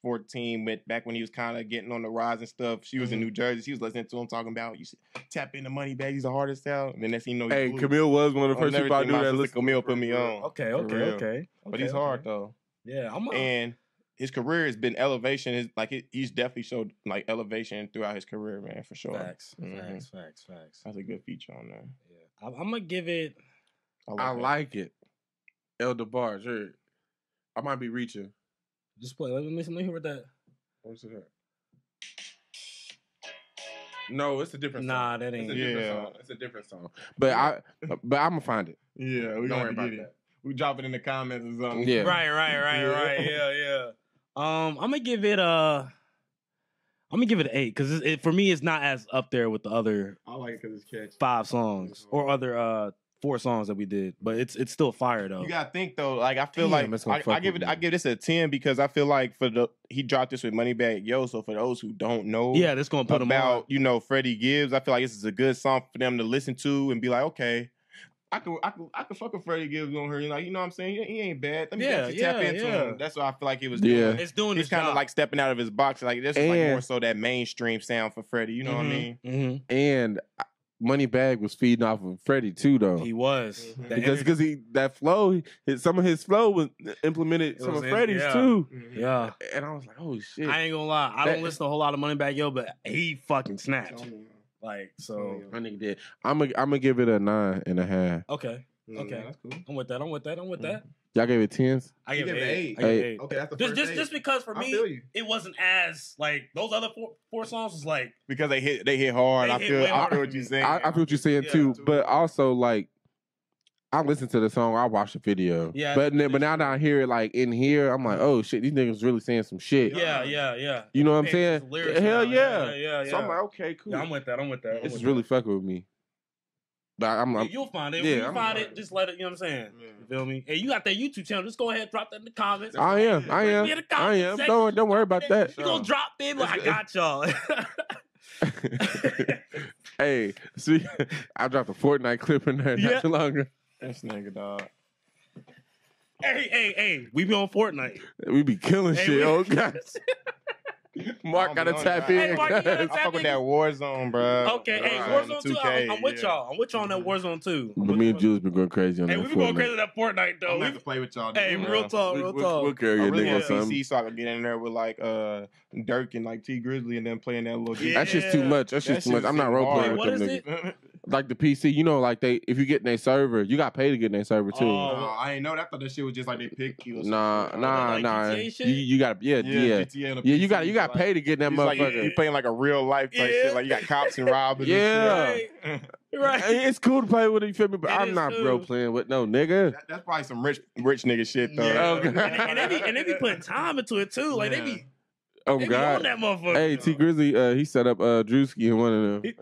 2014, with back when he was kind of getting on the rise and stuff. She was in Mm-hmm. New Jersey. She was listening to him talking about you should tap into Moneybagg. He's the hardest out. And then next thing you know, he Hey, blew. Camille was one of the first people I everything, knew that sister listened. Camille put me on. Okay, For okay, okay. But okay, he's hard though. Yeah, I'm a, And his career has been elevation. His like he- he's definitely showed like elevation throughout his career, man, for sure. facts, Mhm. facts, facts, facts. That's a good feature on there. Yeah. I'm, I'm gonna give it. I that. like it. El DeBarge. I might be reaching. Just play. Let me let me hear what that. What's it at? No, it's a different Nah, song. that ain't- It's a different Yeah. song. It's a different song. But I, but I'm gonna find it. Yeah, we Don't gonna worry about get that. it. We drop it in the comments or something. Yeah. Right, right, right, Yeah. right. Yeah, yeah. Um, I'm gonna give it a. I'm gonna give it an eight because it, for me, it's not as up there with the other I like it because it's catchy. five songs or other uh four songs that we did, but it's it's still fire though. You gotta think though. Like I feel Damn, like I, I give it. me. I give this a ten because I feel like for the he dropped this with Moneybagg Yo. So for those who don't know, yeah, that's gonna put them about on. you know Freddie Gibbs, I feel like this is a good song for them to listen to and be like, okay. I could, I could, I could fuck with Freddie Gibbs on her. You know, you know what I'm saying? He, he ain't bad. Let me Yeah, actually tap yeah, into yeah. him. That's what I feel like he was Yeah. It's doing He's its kind of like stepping out of his box. Like this is like more so that mainstream sound for Freddie. You know what I mean? hmm And Moneybagg was feeding off of Freddie too, though. He was Mm-hmm. Because energy- because he that flow, his, some of his flow was implemented It some was of in- Freddie's yeah. too. yeah. And I was like, oh shit. I ain't gonna lie, I That- don't listen to a whole lot of Moneybagg Yo, but he fucking snapped. Like so. My nigga did. I'm gonna I'm gonna give it a nine and a half. Okay, Mm, okay, that's cool. I'm with that. I'm with that. I'm with that. Y'all gave it tens. I gave it give eight. eight. I give it Eight. eight. Okay, that's the Just first just eight. just because for me it wasn't as like those other four four songs was like because they hit they hit hard. They I hit feel way I feel harder. what you're saying. I, I feel what you're saying Yeah. too, but also like I listened to the song, I watched the video. Yeah, But then, but now that I hear it like in here, I'm like, oh shit, these niggas really saying some shit. yeah yeah yeah. You know what I'm saying? Hell now. yeah. yeah yeah. So I'm like, okay, cool. Yeah, I'm with that. I'm with that. I'm this with is really that. fucking with me. But I'm, I'm You'll find it. yeah, when you I'm- find it, just let it. You know what I'm saying? You feel me? Hey, you got that YouTube channel? Just go ahead, drop that in the comments. I am, I am, me I am. section. Don't don't worry about that. You gonna drop them? Like I got y'all. *laughs* *laughs* hey, see, *laughs* I dropped a Fortnite clip in there Yeah. not too long ago. this nigga dog. hey, hey, hey, we be on Fortnite. We be killing Hey, shit. we- Oh god, Mark gotta tap in. Hey, Mark, you gotta *laughs* cuz. I fuck with that Warzone, bro. Okay, hey, Warzone 2, 2K, I'm, I'm with yeah. y'all. I'm with y'all on that Warzone 2. But me and on- Jules been going crazy on Hey, that we been going Fortnite. crazy on that Fortnite, though. I'm gonna We- have to play with y'all. Hey, dude. real talk, We- real we'll- talk. We'll carry I a really nigga want or something. PC so I can get in there with like uh Dirk and like T Grizzly and then playing that little. Yeah. That's just too much. That's That just too much. I'm not hard. role playing What with them is niggas. It? Like the PC, you know, like they if you get in their server, you got paid to get in their server too. Oh, No, I ain't know that. I thought that shit was just like they pick you. Nah, something. nah, like nah. GTA You, shit? you got yeah, Yeah, yeah, GTA on yeah. You PC, got you got like- paid to get in that It's like you, motherfucker. you playing like a real life type Yeah. shit. Like you got cops and robbers. Yeah. and shit. *laughs* Right. It's cool to play with it. You feel me? But It I'm not cool. bro playing with no nigga. That- that's probably some rich rich nigga shit though. Yeah. Oh, and, they, and, they be, and they be putting time into it, too. Like, they be, Oh they be on God. that motherfucker. Hey, T Grizzly, uh, he set up uh Drewski in one of them.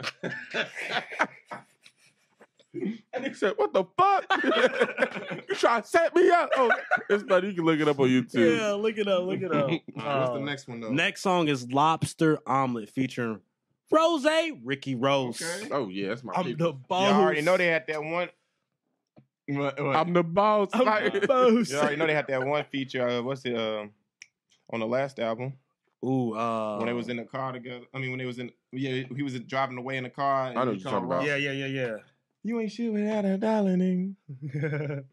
*laughs* and he said, "What the fuck? *laughs* you trying to set me up?" Oh, it's funny. You can look it up on YouTube. Yeah, look it up, look it up. All right, *laughs* what's the Uh, next one though? Next song is Lobster Omelette featuring Rose, Ricky Rose. Okay. Oh yeah, that's my. I'm people. the boss. Y'all already know they had that one. What, what? I'm the boss. I'm the boss. you already know they had that one feature. Uh, what's it? Um, on the last album Ooh, uh, when they was in the car together. I mean, when they was in. Yeah, he was driving away in the car. And I know what you're talking about. Yeah, yeah, yeah, yeah. You ain't shit without a dollar, nigga. *laughs*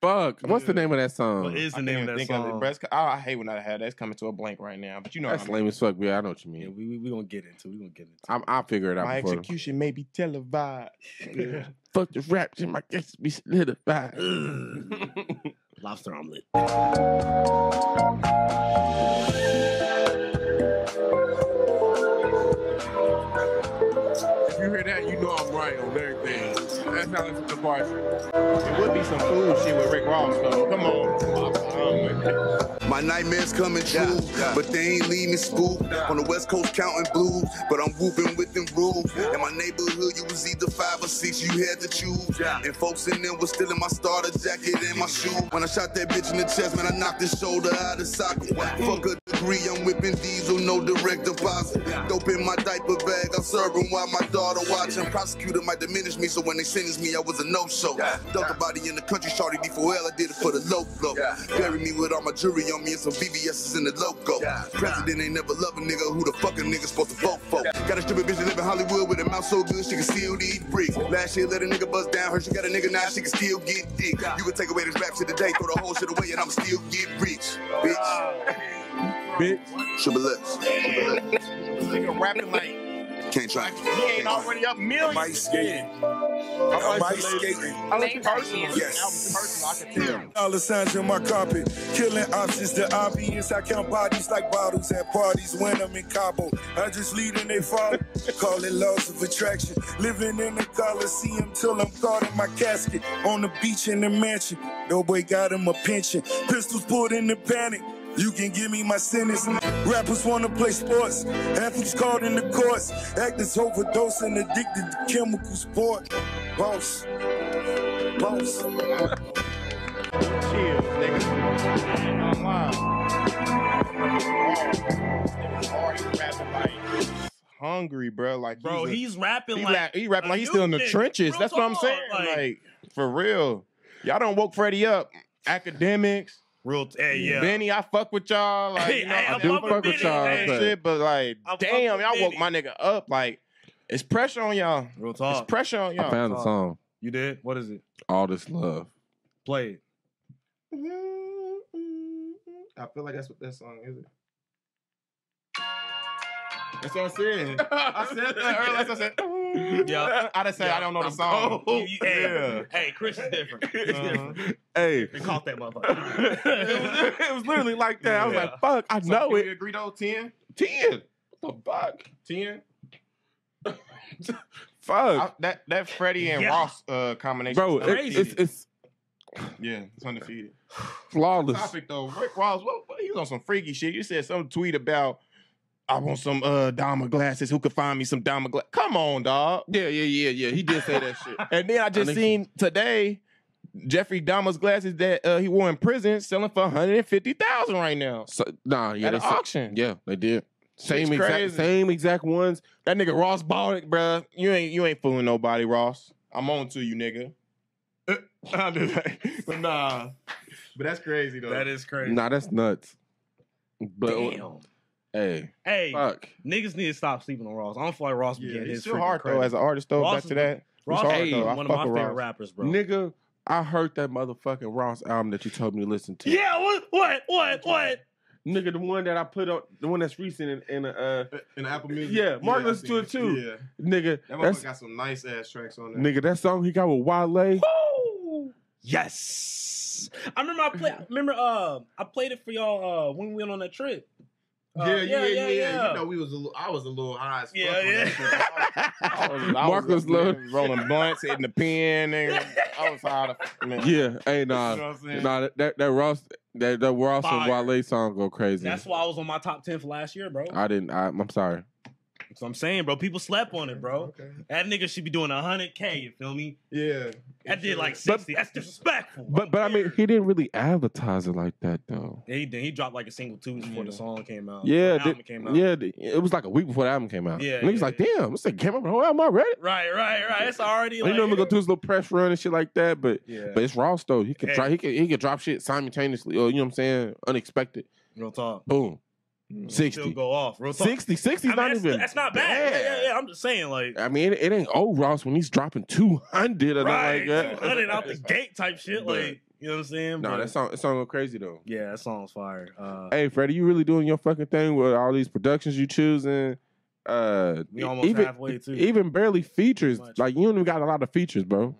Fuck. What's the name of that song? What is the I name of that think of it. song? Breast, I, I hate when I had that's coming to a blank right now. But you know, That's what I lame mean. as fuck. Yeah, I know what you Yeah, mean. we we, we gonna get into. We gonna get into. I'm, I'll figure it out My before. execution may be televised. Yeah. *laughs* *laughs* Fuck the rap shit. My guess be solidified. Lobster omelet. If you hear that, you know I'm right on everything. That's how it's the bar. It would be some food shit with Rick Ross though. Come on. My nightmares coming true, but they ain't leave me spooked. On the west coast counting blues, but I'm whooping with them rules. In my neighborhood, you was either five or six, you had to choose. And folks in there was still in my starter jacket and my shoe. When I shot that bitch in the chest, man, I knocked his shoulder out of socket. Fuck a degree, I'm whipping diesel, no direct deposit. Dope in my diaper bag, I'm serving while my daughter watching. Prosecutor might diminish me, so when they sentenced me, I was a no-show. Duck a body in the country, shorty D4L, I did it for the low blow. Bury me with all my jury on me and some BBS's in the logo. President ain't never love a nigga, who the fuck a nigga supposed to vote for? Got a stupid bitch that live in Hollywood with a mouth so good she can still eat bricks. Last year let a nigga bust down her, she got a nigga now she can still get dick. You can take away this rap shit today, throw the whole shit away and I'm still get rich. Bitch. Bitch. Should Triple X. Nigga rapping like Can't try. he ain't already up millions. Might skating. I Might skating. I like it personal. Yes. Album personal. I can tell. Dollar signs in my carpet, killing options. The obvious. I count bodies like bottles at parties when I'm in Cabo. I just lead and they follow. *laughs* Call it laws of attraction. Living in the Coliseum till I'm caught in my casket. On the beach in the mansion. No boy got him a pension. Pistols pulled in the panic. You can give me my sentence. Rappers wanna play sports. Athletes called in the courts. Actors overdosing, addicted to chemical sport. Boss. Boss. Chill, nigga. I ain't gonna lie. Rapping like hungry, bro. Like Bro, a- he's rapping he like rap, he rapping like he's still in the nigga. trenches. Real That's what I'm saying. like- Like, for real. Y'all don't woke Freddie up. Academics. Real, hey, yeah. Benny, I fuck with y'all. Like, you know, hey, I I do fuck with Benny, y'all, and shit, but like, I fuck damn, with y'all woke my nigga up. Like, it's pressure on y'all. Real talk. It's pressure on y'all. I found the song. You did? What is it? All this love. Play it. I feel like that's what that song is. That's what I said. I said that earlier. That's what I said. Yeah. I just said I don't know the song. You- you- hey, Yeah. hey, Chris is different. It's Uh-huh. different. Hey, We caught that *laughs* it, motherfucker. was, it was literally like that. I was Yeah. like, fuck, I So know can it. We agree though, 10? 10. What the fuck? 10? *laughs* Fuck. that that Freddie and Yeah. Ross uh, combination. Bro, is it, it's, it's yeah, it's undefeated. *sighs* flawless. Topic though, Rick Ross, what, what, he was on some freaky shit. You said some tweet about I want some uh Dahmer glasses. Who could find me some Dahmer glasses? Come on, dog. Yeah, yeah, yeah, yeah. He did say that shit. *laughs* And then I just think seen today Jeffrey Dahmer's glasses that uh, he wore in prison selling for 150000 right now. So, nah, yeah, At they an said- auction. Yeah, they did. Same Shit's exact, crazy. same exact ones. That nigga Ross bought it, bruh. You ain't you ain't fooling nobody, Ross. I'm on to you, nigga. I do that. But nah. But that's crazy though. that is crazy. Nah, that's nuts. But Damn. Hey, Hey, fuck. niggas need to stop sleeping on Ross. I don't feel like Ross be yeah, getting it's his still freaking hard credit. though as an artist though. Ross back to that. Ross hard is though. One of my favorite Ross. rappers, bro. Nigga, I heard that motherfucking Ross album that you told me to listen to. Yeah, what, what, what, what? Nigga, the one that I put on, the one that's recent in, in uh, In Apple Music. Yeah, Mark I listen to it too. Yeah. nigga, That that's motherfucker got some nice ass tracks on there. nigga, that song he got with Wale. Woo! Yes. I remember I play. Remember, uh, I played it for y'all uh, when we went on that trip. Uh, yeah, yeah, yeah, yeah, You know, we was a little, I was a little high as fuck. Yeah, yeah. *laughs* I was, I Mark was was low. rolling blunts, hitting the pen, and I was high. To, man. Yeah, hey, nah, You know what I'm saying? nah, that, that that Ross, that that Ross Fire. and Wale song go crazy. That's why I was on my top ten for last year, bro. I didn't. I, I'm sorry. That's what I'm saying, bro. People slept on it, bro. Okay. That nigga should be doing hundred k. You feel me? Yeah. That did like But- sixty. That's disrespectful. But but I mean, he didn't really advertise it like that though. Yeah, he did. He dropped like a single two before the song came out. Yeah, the album came out. yeah. It was like a week before the album came out. Yeah, and he was yeah, like, "Damn, it's like came out. whole album already." Right, right, right. It's already you like know, I'm gonna go do his little press run and shit like that. But Yeah. but it's Ross though. He could Hey. try. He could he could drop shit simultaneously. Or you know what I'm saying? Unexpected. real talk. Boom. Still 60. go off. Real talk. 60. 60 I is mean, not that's, even. that's not bad. Yeah, yeah, yeah. I'm just saying, like, I mean, it, it ain't old Ross when he's dropping 200 or right, like that. 200 out the gate type shit. But Like, You know what I'm saying? No, But- that song that song go crazy though. Yeah, that song's fire. Uh, Hey, Freddie, you really doing your fucking thing with all these productions you choosing? Uh, We almost even, halfway, too. Even barely features. Like you don't even got a lot of features, bro.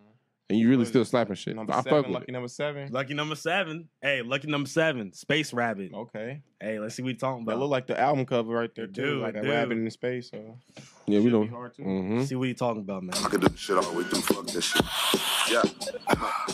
And you really still slapping shit. Number I seven, fuck with lucky it. number seven. Lucky number seven. Hey, lucky number seven. Space Rabbit. Okay. Hey, let's see what you talking That about. look like the album cover right there, It too. do, like it a rabbit in space. So. Yeah, we don't. hard, too. Mhm. See what you talking about, man. I could do the shit all the way through. Fuck this shit. Yeah.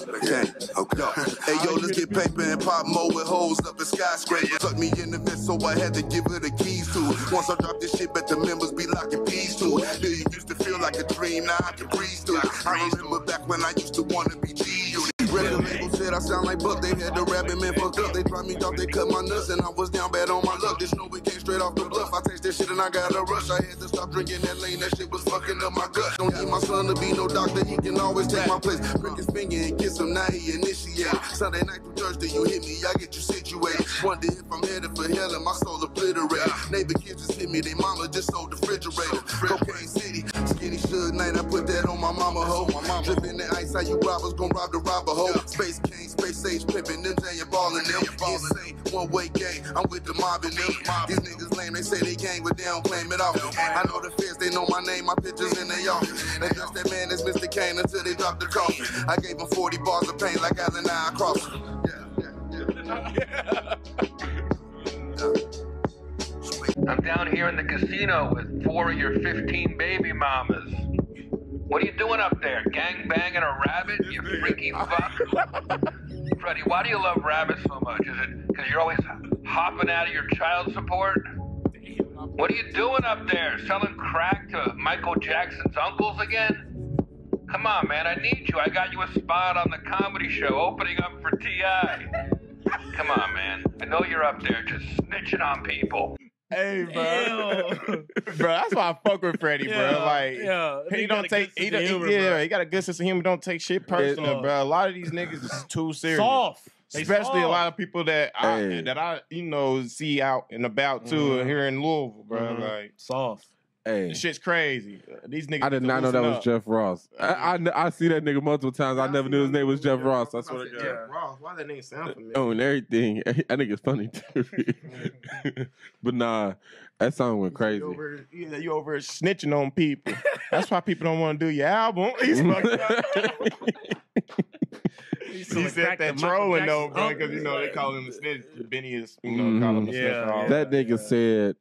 Okay. Okay. Hey yo, let's get paper and pop mo with holes up in skyscrapers. Tuck me in the vest, so I had to give her the keys to. Once I drop this shit, bet the members be locking peas to it. Used to feel like a dream, now I can breeze through it. I remember back when I used to wanna be G unit. Record label said I sound like Buck. They had the rapping man fucked up. They dropped me off, they cut my nuts, and I was down bad on my luck. This snow came straight off the bluff. I that shit and I got a rush. I had to stop drinking that lane. That shit was fucking up my gut. Don't need my son to be no doctor. He can always take my place. Prick his finger and kiss him. Now he initiate. Sunday night through Thursday, you hit me. I get you situated. Wonder if I'm headed for hell and my soul obliterated. Neighbor kids just hit me. They mama just sold the refrigerator. Cocaine City, skinny Suge Knight. I put that on my mama hoe. Dripping the ice. How you robbers gon' rob the robber hoe? Space King, Space Age pimpin'. Them giant ballin' them. Insane, one way gang. I'm with the mob and them. These niggas lame. They say they gang, but they don't claim it all. I know the feds. They know my name. My pictures in their office. They dress that man as Mr. Kane until they drop the coffin. I gave him 40 bars of pain like Allen I cross. *laughs* I'm down here in the casino with four of your 15 baby mamas. What are you doing up there? Gang banging a rabbit? You freaky fuck. *laughs* Freddie, why do you love rabbits so much? Is it because you're always hopping out of your child support? What are you doing up there? Selling crack to Michael Jackson's uncles again? Come on, man, I need you. I got you a spot on the comedy show opening up for T.I. Come on, man. I know you're up there just snitching on people. Hey, bro. *laughs* bro, that's why I fuck with Freddie, Yeah, bro. Like, yeah. he He don't take, good he sense of don't, humor, yeah, bro. he got a good sense of humor. Don't take shit personal, uh, bro. A lot of these niggas is too serious. Soft. They Especially a lot of people that I, Hey. that I, you know, see out and about too Mhm. here in Louisville, bro. Mhm. Like, Soft. Hey, this shit's crazy. Uh, these niggas. I did not know that loosen was. Jeff Ross. Uh, I, I, I see that nigga multiple times. I never knew his name was Jeff Ross. I swear to God. Jeff Ross. Why that name sound uh, familiar? Oh, and everything. *laughs* That nigga's funny too. *laughs* but nah, that song went crazy. You over, yeah, you over snitching on people. That's why people don't want to do your album. *laughs* He's fucking he said crack that trolling though, bro, because you know they call him a snitch. Benny is, you know, mm-hmm. call him a Mhm. snitch. for all that nigga said,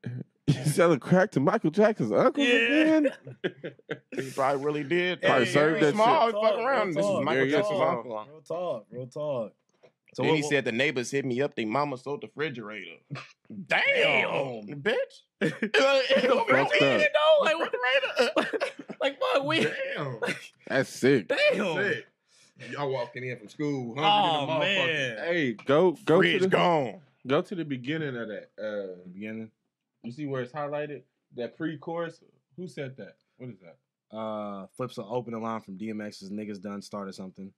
*laughs* "You selling crack to Michael Jackson's uncles again?" *laughs* He probably really did. Probably Hey, served Gary that Small, shit. he fuck around. This is Michael real Jackson's talk. uncle. Real talk. Real talk. So then what- he said the neighbors hit me up. They mama sold the refrigerator. Damn, Damn. bitch. *laughs* Fucked up. like what? like what? We Damn. That's sick. damn. Y'all walking in from school. Oh man. Hey, go go Fridge to the gone. go to the beginning of that. Uh, Beginning. You see where it's highlighted? That pre-chorus. Who said that? What is that? Uh, flips an opening line from DMX's "Niggas Done Started Something."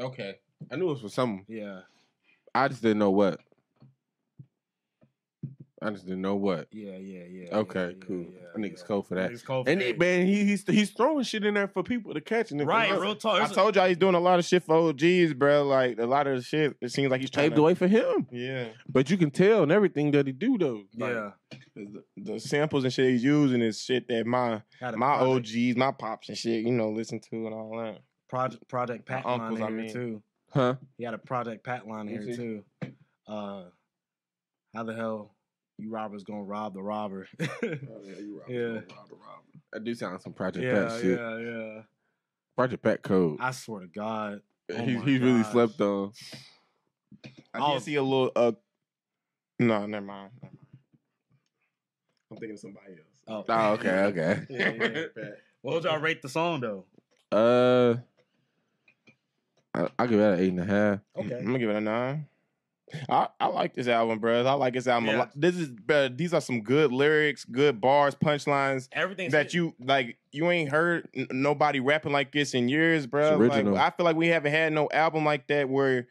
Okay, I knew it was for something. Yeah. I just didn't know what. I just didn't know what. Yeah. Yeah. Yeah. Okay, yeah, cool. Yeah, That nigga's yeah. cold for that. Niggas cold for And he, that. man, he, he's he's throwing shit in there for people to catch. And if Right, don't- real talk. I told y'all he's doing a lot of shit for OGs, bro. Like a lot of the shit. It seems like he's trying paved the way for him. Yeah. But you can tell and everything that he do though. Like, yeah. The, the samples and shit he's using is shit that my my project, OGs, my pops and shit, you know, listen to and all that. project Project Pat line uncles, I here mean. too. Huh? He had a Project Pat line here too. Uh, how the hell you robbers gonna rob the robber? *laughs* Oh, yeah, you right. Yeah. That do sound some Project yeah, Pat shit. yeah, yeah. Project Pat code. I swear to God, oh he's he's really slept on. I Oh. did see a little. Uh, no, never mind. Never mind. I'm thinking of somebody else. Oh, Oh, okay, *laughs* okay. yeah, yeah. What would y'all rate the song though? Uh, I, I'll give it an eight and a half. Okay. I'm gonna give it a nine. I, I like this album, bro. I like this album a Yeah. lot. This is, bro, these are some good lyrics, good bars, punchlines Everything that you like. You ain't heard n- nobody rapping like this in years, bro. It's Like. I feel like we haven't had no album like that where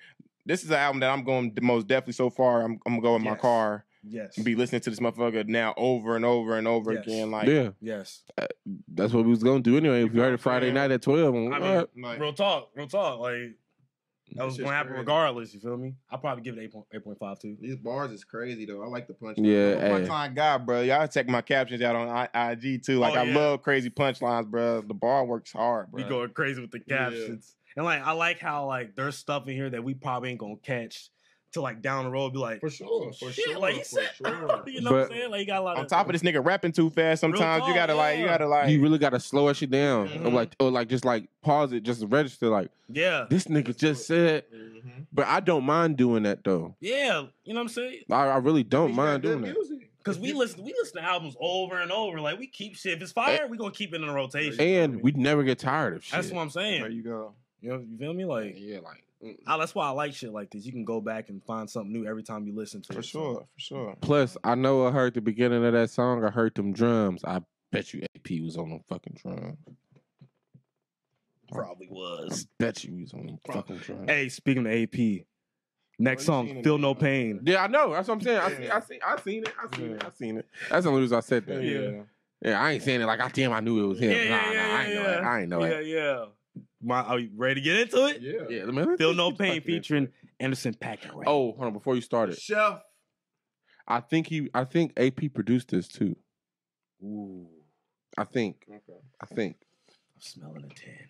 this is an album that I'm going to most definitely so far. I'm, I'm gonna go in my car Yes. and be listening to this motherfucker now over and over and over Yes. again. Like, yeah, Yes. Uh, that's what we was gonna do anyway. If you heard it Friday night at twelve, I'm I mean, "What?" like real talk, real talk. Like That was gonna happen crazy. regardless. You feel me? I'll probably give it 8.5 eight point five too. These bars is crazy though. I like the punch. Yeah, I'm hey. punchline guy, bro. Y'all check my captions out on I- IG too. Like Oh, I yeah. love crazy punchlines, bro. The bar works hard, bro. We going crazy with the Yeah. captions. And like I like how like there's stuff in here that we probably ain't gonna catch till like down the road. Be like, for sure, for shit, sure, like he for said, sure. *laughs* you know what I'm saying? Like you got a lot On of top of this nigga rapping too fast, sometimes you gotta like you gotta like you really gotta slow that shit down, or Mhm. like, or like just like pause it, just register. Like yeah, this nigga just said, but I don't mind doing that though. yeah. You know what I'm saying? I, I really don't mind doing that. Because we listen, we listen to albums over and over. Like we keep shit. If it's fire, we gonna keep it in a rotation. And we never get tired of shit. That's what I'm saying. There you go. You know, you feel me? Like yeah, like I, that's why I like shit like this. You can go back and find something new every time you listen to For it. For sure, for sure. Plus, I know I heard the beginning of that song. I heard them drums. I bet you AP was on them fucking drums. Probably was. Bet you he was on them fucking drums. Hey, speaking of AP, next Bro, song, "Feel No Pain." Yeah, I know. That's what I'm saying. I see, I see, I seen it. I seen it. I seen it. That's the only reason I said that. Yeah. Yeah, I ain't saying it like I damn I knew it was him. Yeah, yeah, nah, yeah, nah, I ain't know yeah, it. I ain't know yeah, it. yeah. My, are you ready to get into it? Yeah. Yeah, man. Feel No Pain featuring Anderson Paak and Ray. Oh, hold on. Before you started, Chef. I think he, I think AP produced this too. Ooh, I think. Okay. I think. I'm smelling a ten.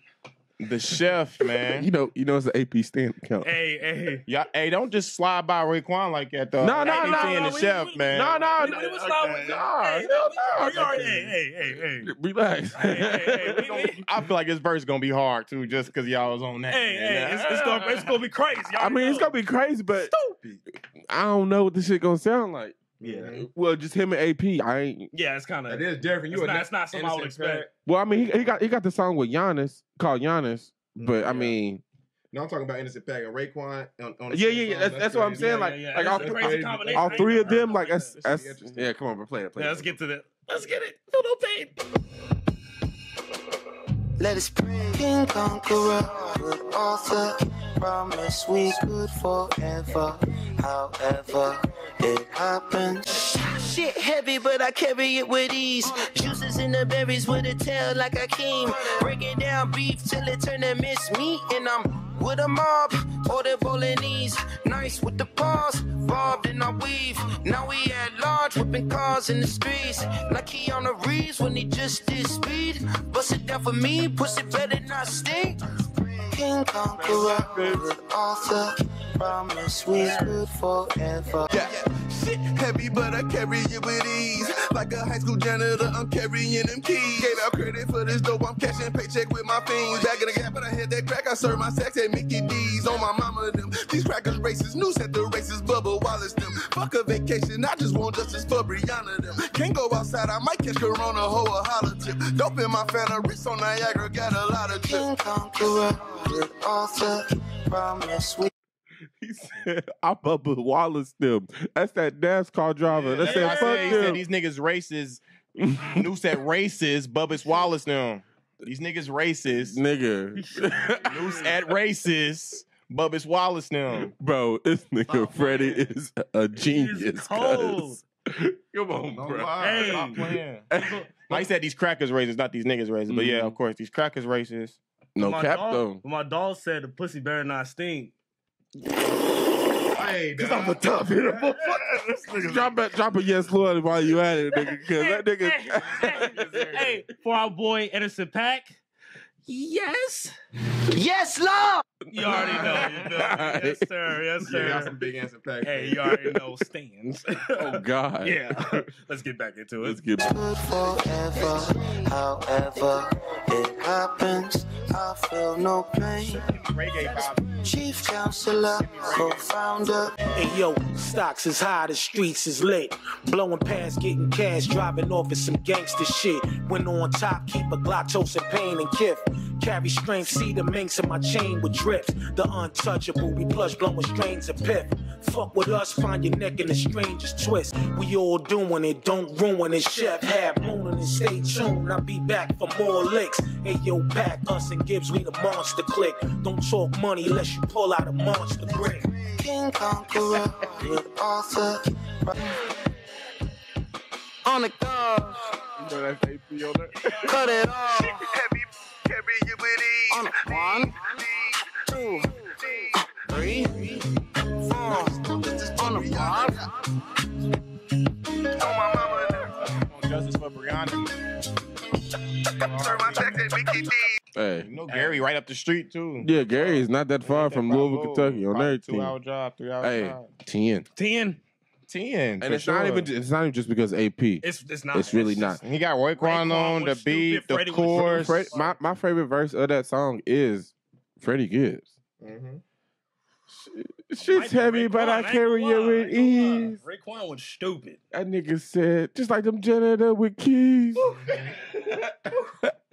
The chef, man. You know, you know, it's an AP stand account. Hey, hey. Yeah, hey, don't just slide by Raekwon like that though. No, no, I keep no, seeing no, the we- chef, we- man. no, no, We- we- we slide with- Nah, hey, hell we- no. we already- Hey, hey, hey, hey. Relax. Hey, hey, hey, we- *laughs* we- I feel like this verse gonna be hard too, just because y'all was on that. Hey, hey, it's, it's gonna it's gonna be crazy. Y'all I mean, it's know. gonna be crazy, but I don't know what this shit gonna sound like. Yeah. Well, just him and AP. I ain't. Yeah, it's kind of. It is different. You It's a not, it's not something I would innocent expect. Well, I mean, he, he got he got the song with Giannis called Giannis, mm, but I mean, No, I'm talking about Anderson Paak and Raekwon on, on yeah, yeah, yeah. song. That's, that's what I'm saying. Yeah, Like, yeah, yeah. like all, That's crazy crazy. combination. all three of them, like nothing that's, that's This should be interesting. yeah. Come on, bro, play it, play Yeah, it. let's get to that. Let's get it. Feel no pain. Let us pray. King Conqueror, good author. Promise we good forever. However, it happens. Shit heavy, but I carry it with ease. Juices in the berries with a tail like a king. Breaking down beef till it turn to miss meat. And I'm with a mob, all order bolognese. Nice with the paws, bobbed in our weave. Now we at large, whipping cars in the streets. Like Keanu Reeves when he just did speed. Bust it down for me, pussy better not stink. King Conqueror, author. Promise we good forever. Yeah, shit heavy, but I carry it with ease. Like a high school janitor, I'm carrying them keys. Gave out credit for this dope, I'm cashing paycheck with my fiends. Back in the gap, but I hit that crack, I serve my sex at Mickey D's. On my mama, them. These crackers racist, news at the racist, Bubba Wallace, them. Fuck a vacation, I just want justice for Breonna, them. Can't go outside, I might catch Corona, hoe a holler tip. Dope in my fan, wrist on Niagara, got a lot of King chips. Conqueror, good author. Promise we *laughs* He said, "I'm up with Wallace. Them. That's that NASCAR driver. That's That's what that I fuck said. He said these niggas racist. *laughs* New said racist. Bubba's Wallace them. These niggas racist. Nigga, *laughs* Noose at racist. Bubba's Wallace now. bro, this nigga Freddie is a genius. cold. Come on, bro. Hey. Stop playing. Like he said, these crackers racist, not these niggas racist. But yeah, mm-hmm. of course, these crackers racist. No cap dog, though. My dog said the pussy better not stink. Hey, Cause I'm the top hitter. *laughs* drop a drop a yes Lord while you at it, nigga. Cause that nigga. hey, for our boy Anderson Paak. Yes. Yes, Lord! You already know. You feel *laughs* me? Yes, sir. Yes, sir. Yeah, got some big answer pack. Hey, you already know stands. *laughs* oh God. yeah. Let's get back into it. Let's get. good forever. However, it happens. I feel no pain. Reggae pop. Chief counselor, co-founder. Hey yo, stocks is high, the streets is lit. Blowing past, getting cash, driving off of some gangster shit. When on top, keep a glottos and pain and kiff. Carry strength, see the minks in my chain with drips. The untouchable, we plush blowing strains of piff. Fuck with us, find your neck in the strangest twist. We all doing it, don't ruin it. Chef have mooning and stay tuned. I'll be back for more licks. Hey yo, back us and Gibbs, we the monster click. Don't talk money unless you pull out a monster brick. King Conqueror, good author. On the go, You know that's AP on that. cut it *laughs* off. On one, two, three, four. On a five. Justice for Breonna. Hey, you know Gary right up the street too. Yeah, Gary's not that far from Louisville, Kentucky. On everything, two hour drive, three hour hey, drive. Ten. Ten. Ten. And it's not even it's not even just because AP. It's it's not. It's really not. He got Raekwon on the beat, the chorus. Fred, my my favorite verse of that song is Freddie Gibbs. Mm-hmm. Shit's heavy, but I carry it with ease. Raekwon was stupid. That nigga said, just like them janitor with keys. *laughs*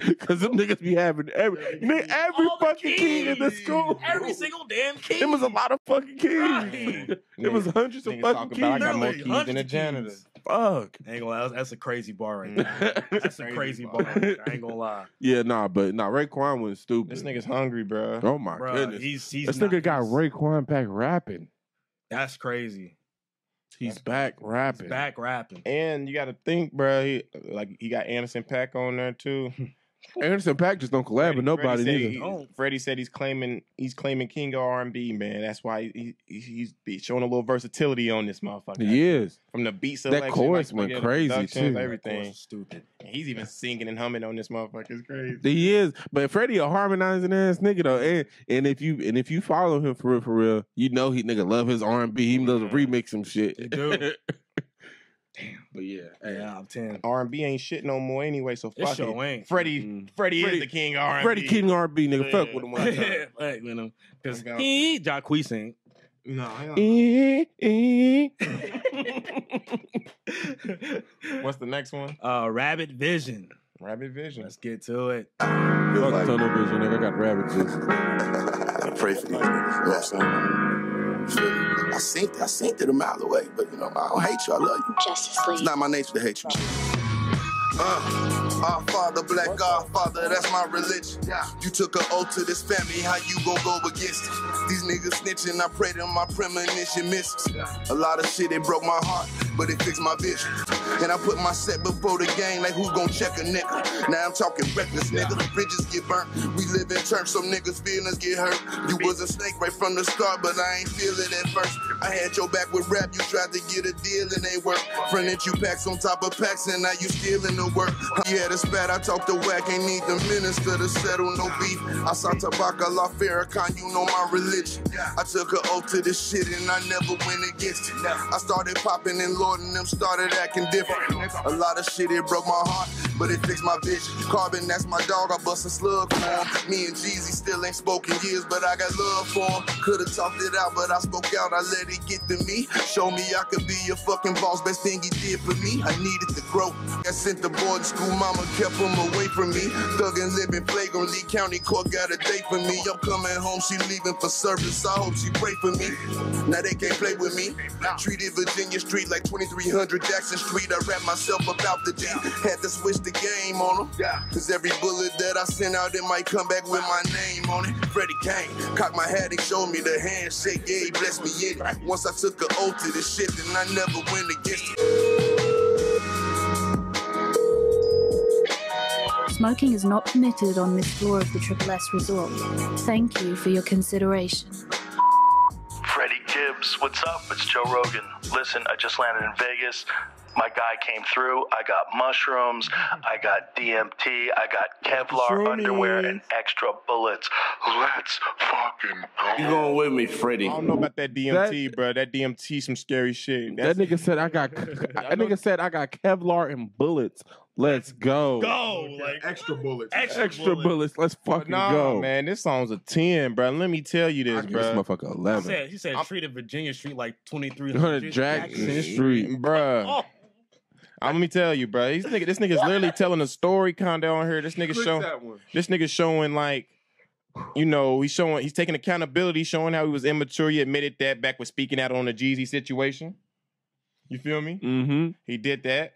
*laughs* Cause them niggas be having every nigga, every fucking key in the school. Every single damn key. It was a lot of fucking keys. *laughs* It was hundreds of fucking keys. about I got more keys than a hundreds of janitor. keys. Fuck. I ain't gonna lie, that's, that's a crazy bar right there. *laughs* That's a crazy bar. I ain't gonna lie. *laughs* Yeah, nah, but nah, Raekwon was stupid. This nigga's hungry, bro. Oh my Bruh, goodness. he's- he's this not- nigga got Raekwon back rapping. That's crazy. He's back rapping. Back rapping. And you got to think, bro. He, like he got Anderson Paak on there too. *laughs* Anderson Paak just don't collab with nobody Freddie neither. said, he, Freddie said he's claiming he's claiming king of R and B, man. That's why he, he, he's be showing a little versatility on this motherfucker. He is. From the beat selection, That chorus like, went yeah, crazy too. Everything. stupid. And he's even singing and humming on this motherfucker. It's crazy. He is, but Freddie a harmonizing ass nigga though, and and if you and if you follow him for real, for real, you know he nigga love his R and B. He oh, loves to remix some shit. *laughs* He. But yeah, Yeah, I'm ten. R and B ain't shit no more anyway. So It fuck sure it. ain't. Freddie, Freddie, Freddie- is the king R and B. Freddie King R and B nigga, fuck with him one time. *laughs* Fuck with him. Because Fuck out. he Jacquees ain't. No, hang on. What's the next one? Uh, Rabbit Vision. Rabbit Vision. Let's get to it. Fuck tunnel vision, nigga. I got rabbit vision. I pray for these niggas. You know what I'm saying? You feel me? I seen I seen it a mile away, but you know, I don't hate you. I love you. Justice It's not my nature to hate you. Uh, our father, black God, father, that's my religion. You took an oath to this family, how you gon' go against it? These niggas snitching, I pray that my premonition misses. A lot of shit, it broke my heart, but it fixed my vision. And I put my set before the game, like who gon' check a nigga? Now I'm talking reckless, nigga. The bridges get burnt. We live in terms, some niggas' feelings get hurt. You was a snake right from the start, but I ain't feel it at first. I had your back with rap, you tried to get a deal and they work. Fronted you packs on top of packs, and now you stealing the work. You had a spat, I talked to whack, ain't need the minister to settle no beef. I saw Tabaka La Farrakhan, you know my religion. I took an oath to this shit and I never went against it. I started popping and Lord and them started acting different. A lot of shit, it broke my heart, but it fixed my vision. Carbon, that's my dog, I bust a slug for him. Me and Jeezy still ain't spoken years, but I got love for him. Could've talked it out, but I spoke out, I let it get to me. Show me I could be your fucking boss, best thing he did for me. I needed to grow. I sent the boy to school, mama kept him away from me. Thuggin' living flagrantly, county court got a date for me. I'm coming home, she leaving for service. I hope she pray for me. Now they can't play with me. I Treated Virginia Street like 2300 Jackson Street. I wrapped myself about the G. Had to switch the game on them. Cause every bullet that I send out, it might come back with my name on it. Freddie Kane, cocked my hat, he showed me the handshake. Yeah, he blessed me in it. Once I took an oath to this shit, then I never went against it. Smoking is not permitted on this floor of the Triple S Resort. Thank you for your consideration. Freddie what's up? It's Joe Rogan. Listen, I just landed in Vegas. My guy came through. I got mushrooms. I got DMT. I got Kevlar underwear and extra bullets. Let's fucking go. You going with me, Freddie? I don't know about that DMT, bro. That DMT some scary shit. That nigga said I got. *laughs* *laughs* That nigga said I got Kevlar and bullets. Let's go. Go like extra bullets. Extra, Extra bullets. Let's fucking Nah, go. man, this song's a 10, bro. Let me tell you this, This bro. motherfucker He eleven. said, he said treated Virginia Street like 2300 Hundred Jackson Street. Bruh. Oh, I'm let me tell you, bro. This nigga, this nigga's literally telling a story kind of on here. This nigga Click showing, that one. this nigga showing like, you know, he's showing, he's taking accountability, showing how he was immature. He admitted that back with speaking out on the Jeezy situation. You feel me? Mm-hmm. He did that.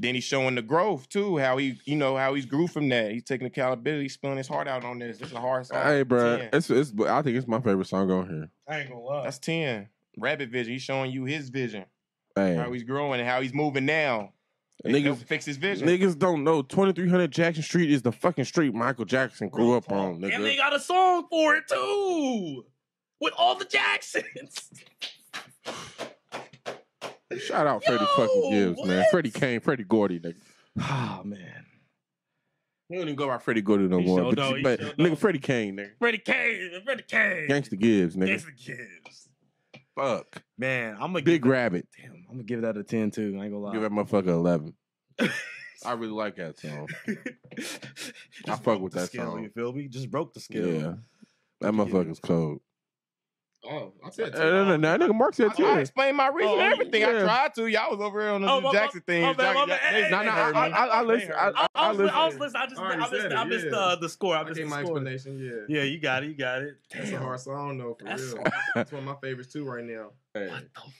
Then he's showing the growth too, how he, you know, how he's grew from that. He's taking accountability, he's spilling his heart out on this. This is a hard song. Hey, bro. 10. It's it's. I think it's my favorite song on here. I ain't gonna lie. That's 10. Rabbit vision. He's showing you his vision. Hey, How he's growing and how he's moving now. And Niggas- fix his vision. niggas don't know 2300 Jackson Street is the fucking street Michael Jackson grew up on. and they got a song for it too, with all the Jacksons. *laughs* Shout out Freddie fucking Gibbs, man. Freddie Kane, Freddie Gordy, nigga. Oh man. He don't even go by Freddie Gordy no He more. sure but don't, but sure nigga, Freddie Kane, nigga. Freddie Kane, Freddie Kane. Gangsta Gibbs, nigga. Gangsta Gibbs. Fuck. Man, I'm gonna Big give, Rabbit. Damn, I'm gonna give that a ten too. I ain't gonna lie. Give that motherfucker eleven. *laughs* I really like that song. *laughs* I fuck with that skill, song. You feel me? Just broke the skill. Yeah. That motherfucker's cold. Oh, I said Uh, no, no, no, nigga, Mark said I, I explained my reason Oh, and everything. I tried to. Y'all was over here on the Oh, my- Jackson thing. my bad, my Jack- bad. Jack- Hey, they- No, no, I, heard I, me. I, I They listen. I, me. I, I, I was, I was listen. listening. I just, I I already missed, said I missed yeah. uh, the score. I I missed gave the my score. explanation. Yeah. Yeah, you got it. You got it. That's a hard song though, for That's- real. That's one of my favorites too right now.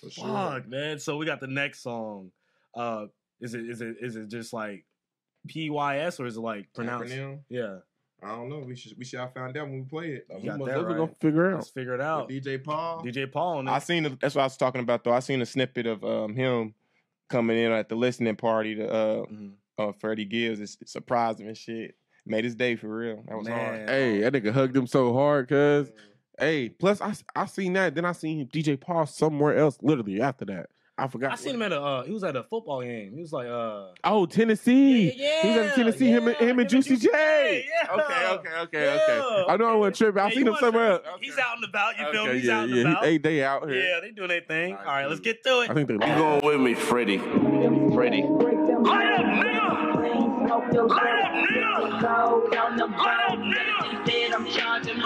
For sure. Fuck, man. So we got the next song. Uh, is it is it is it just like PYS or is it like pronounced? Acronym? Yeah. I don't know. We should we should have found out when we play it. You got motherfucker that right. gonna figure it Let's out. figure it out. DJ Paul. DJ Paul. on I it. seen the, that's what I was talking about though. I seen a snippet of um, him coming in at the listening party to uh, Mhm. uh Freddie Gibbs. It surprised him and shit. Made his day for real. That was Man. hard. Hey, that nigga hugged him so hard, cuz. Hey, plus I I seen that. Then I seen DJ Paul somewhere else. Literally after that, I forgot. I seen him at a. Uh, he was at a football game. He was like, uh, Oh, Tennessee. Yeah, he was at Tennessee. him, and, him and Juicy J. yeah. Okay, okay, okay, Yeah. okay. I know I wasn't tripping. I Yeah, seen him somewhere else. tripping. He's out and about. You feel me? Okay, He's yeah, out and yeah. about. Hey, they out here. Yeah, they doing their thing. All right, let's get to it. I think they. You going with me, Freddie? Freddie. Light up, nigga! Light up, nigga! Light up, nigga! Dead, I'm charging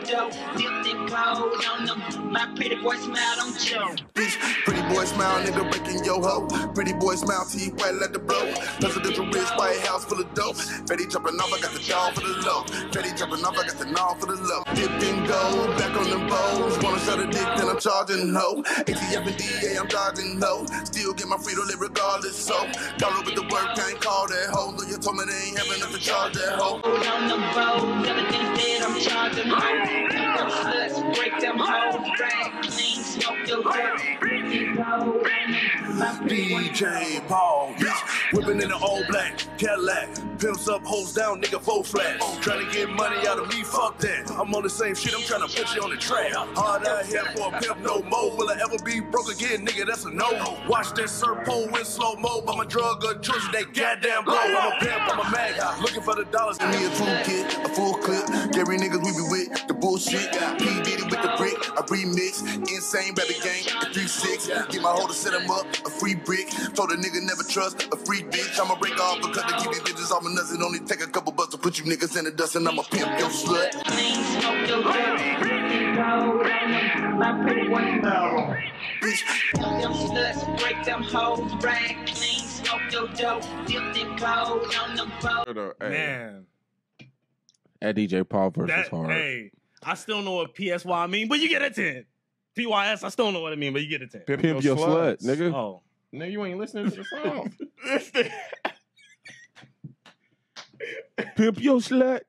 Dip clothes on them. My pretty boy smile, don't choke. Bitch, pretty boy smile, nigga breaking your hoe. Pretty boy smile, see white let the blow. Presidential rich, White House full of dope. Fetty jumping off, I got the dog for the low. Fetty jumping off, I got the knob for the low. Dipped in gold, back on them bows. Wanna shut a dick, then I'm charging hoe. ATF and DA, I'm dodging no. Still get my Frito Lay regardless, so. Up with the work, can't call that hoe. Lawyer told me they ain't having enough to charge that hoe. on the boat. Everything's dead, I'm charging. Sluts, break them. Drag clean, the DJ Paul, bitch, whipping in an all black Cadillac. Pimps up, hoes down, nigga, full flat. Trying to get money out of me, fuck that. I'm on the same shit, I'm trying to put you on the track. Hard out here for a pimp, no more. Will I ever be broke again, nigga? That's a no. Watch that Serpo in slow mo, but my drug choice, that goddamn blow. I'm a pimp, I'm a mag, looking for the dollars. Give me a toolkit, a full clip. Gary niggas, we be with the bullshit. P. Diddy with the brick, a remix. Insane baby gang, a 3-6. Get my hoe to set him up, a free brick. Told a nigga never trust a free bitch. I'ma break off because they keep these bitches off my nuts. It only take a couple bucks to put you niggas in the dust, and I'ma pimp your slut. clean, smoke your dope. Dip the clothes on them. My pretty boy smile. Them sluts, break them hoes. Drag clean, smoke your dope. Dip the clothes on them boat. Hold on, hey, Man, That DJ Paul verse that is hard. hey, I still know what PSY mean, but you get a ten. PYS, I still know what it mean, but you get a ten. Pimp, your slut, nigga. Oh, Nigga, you ain't listening to the song. *laughs* Pimp your slut.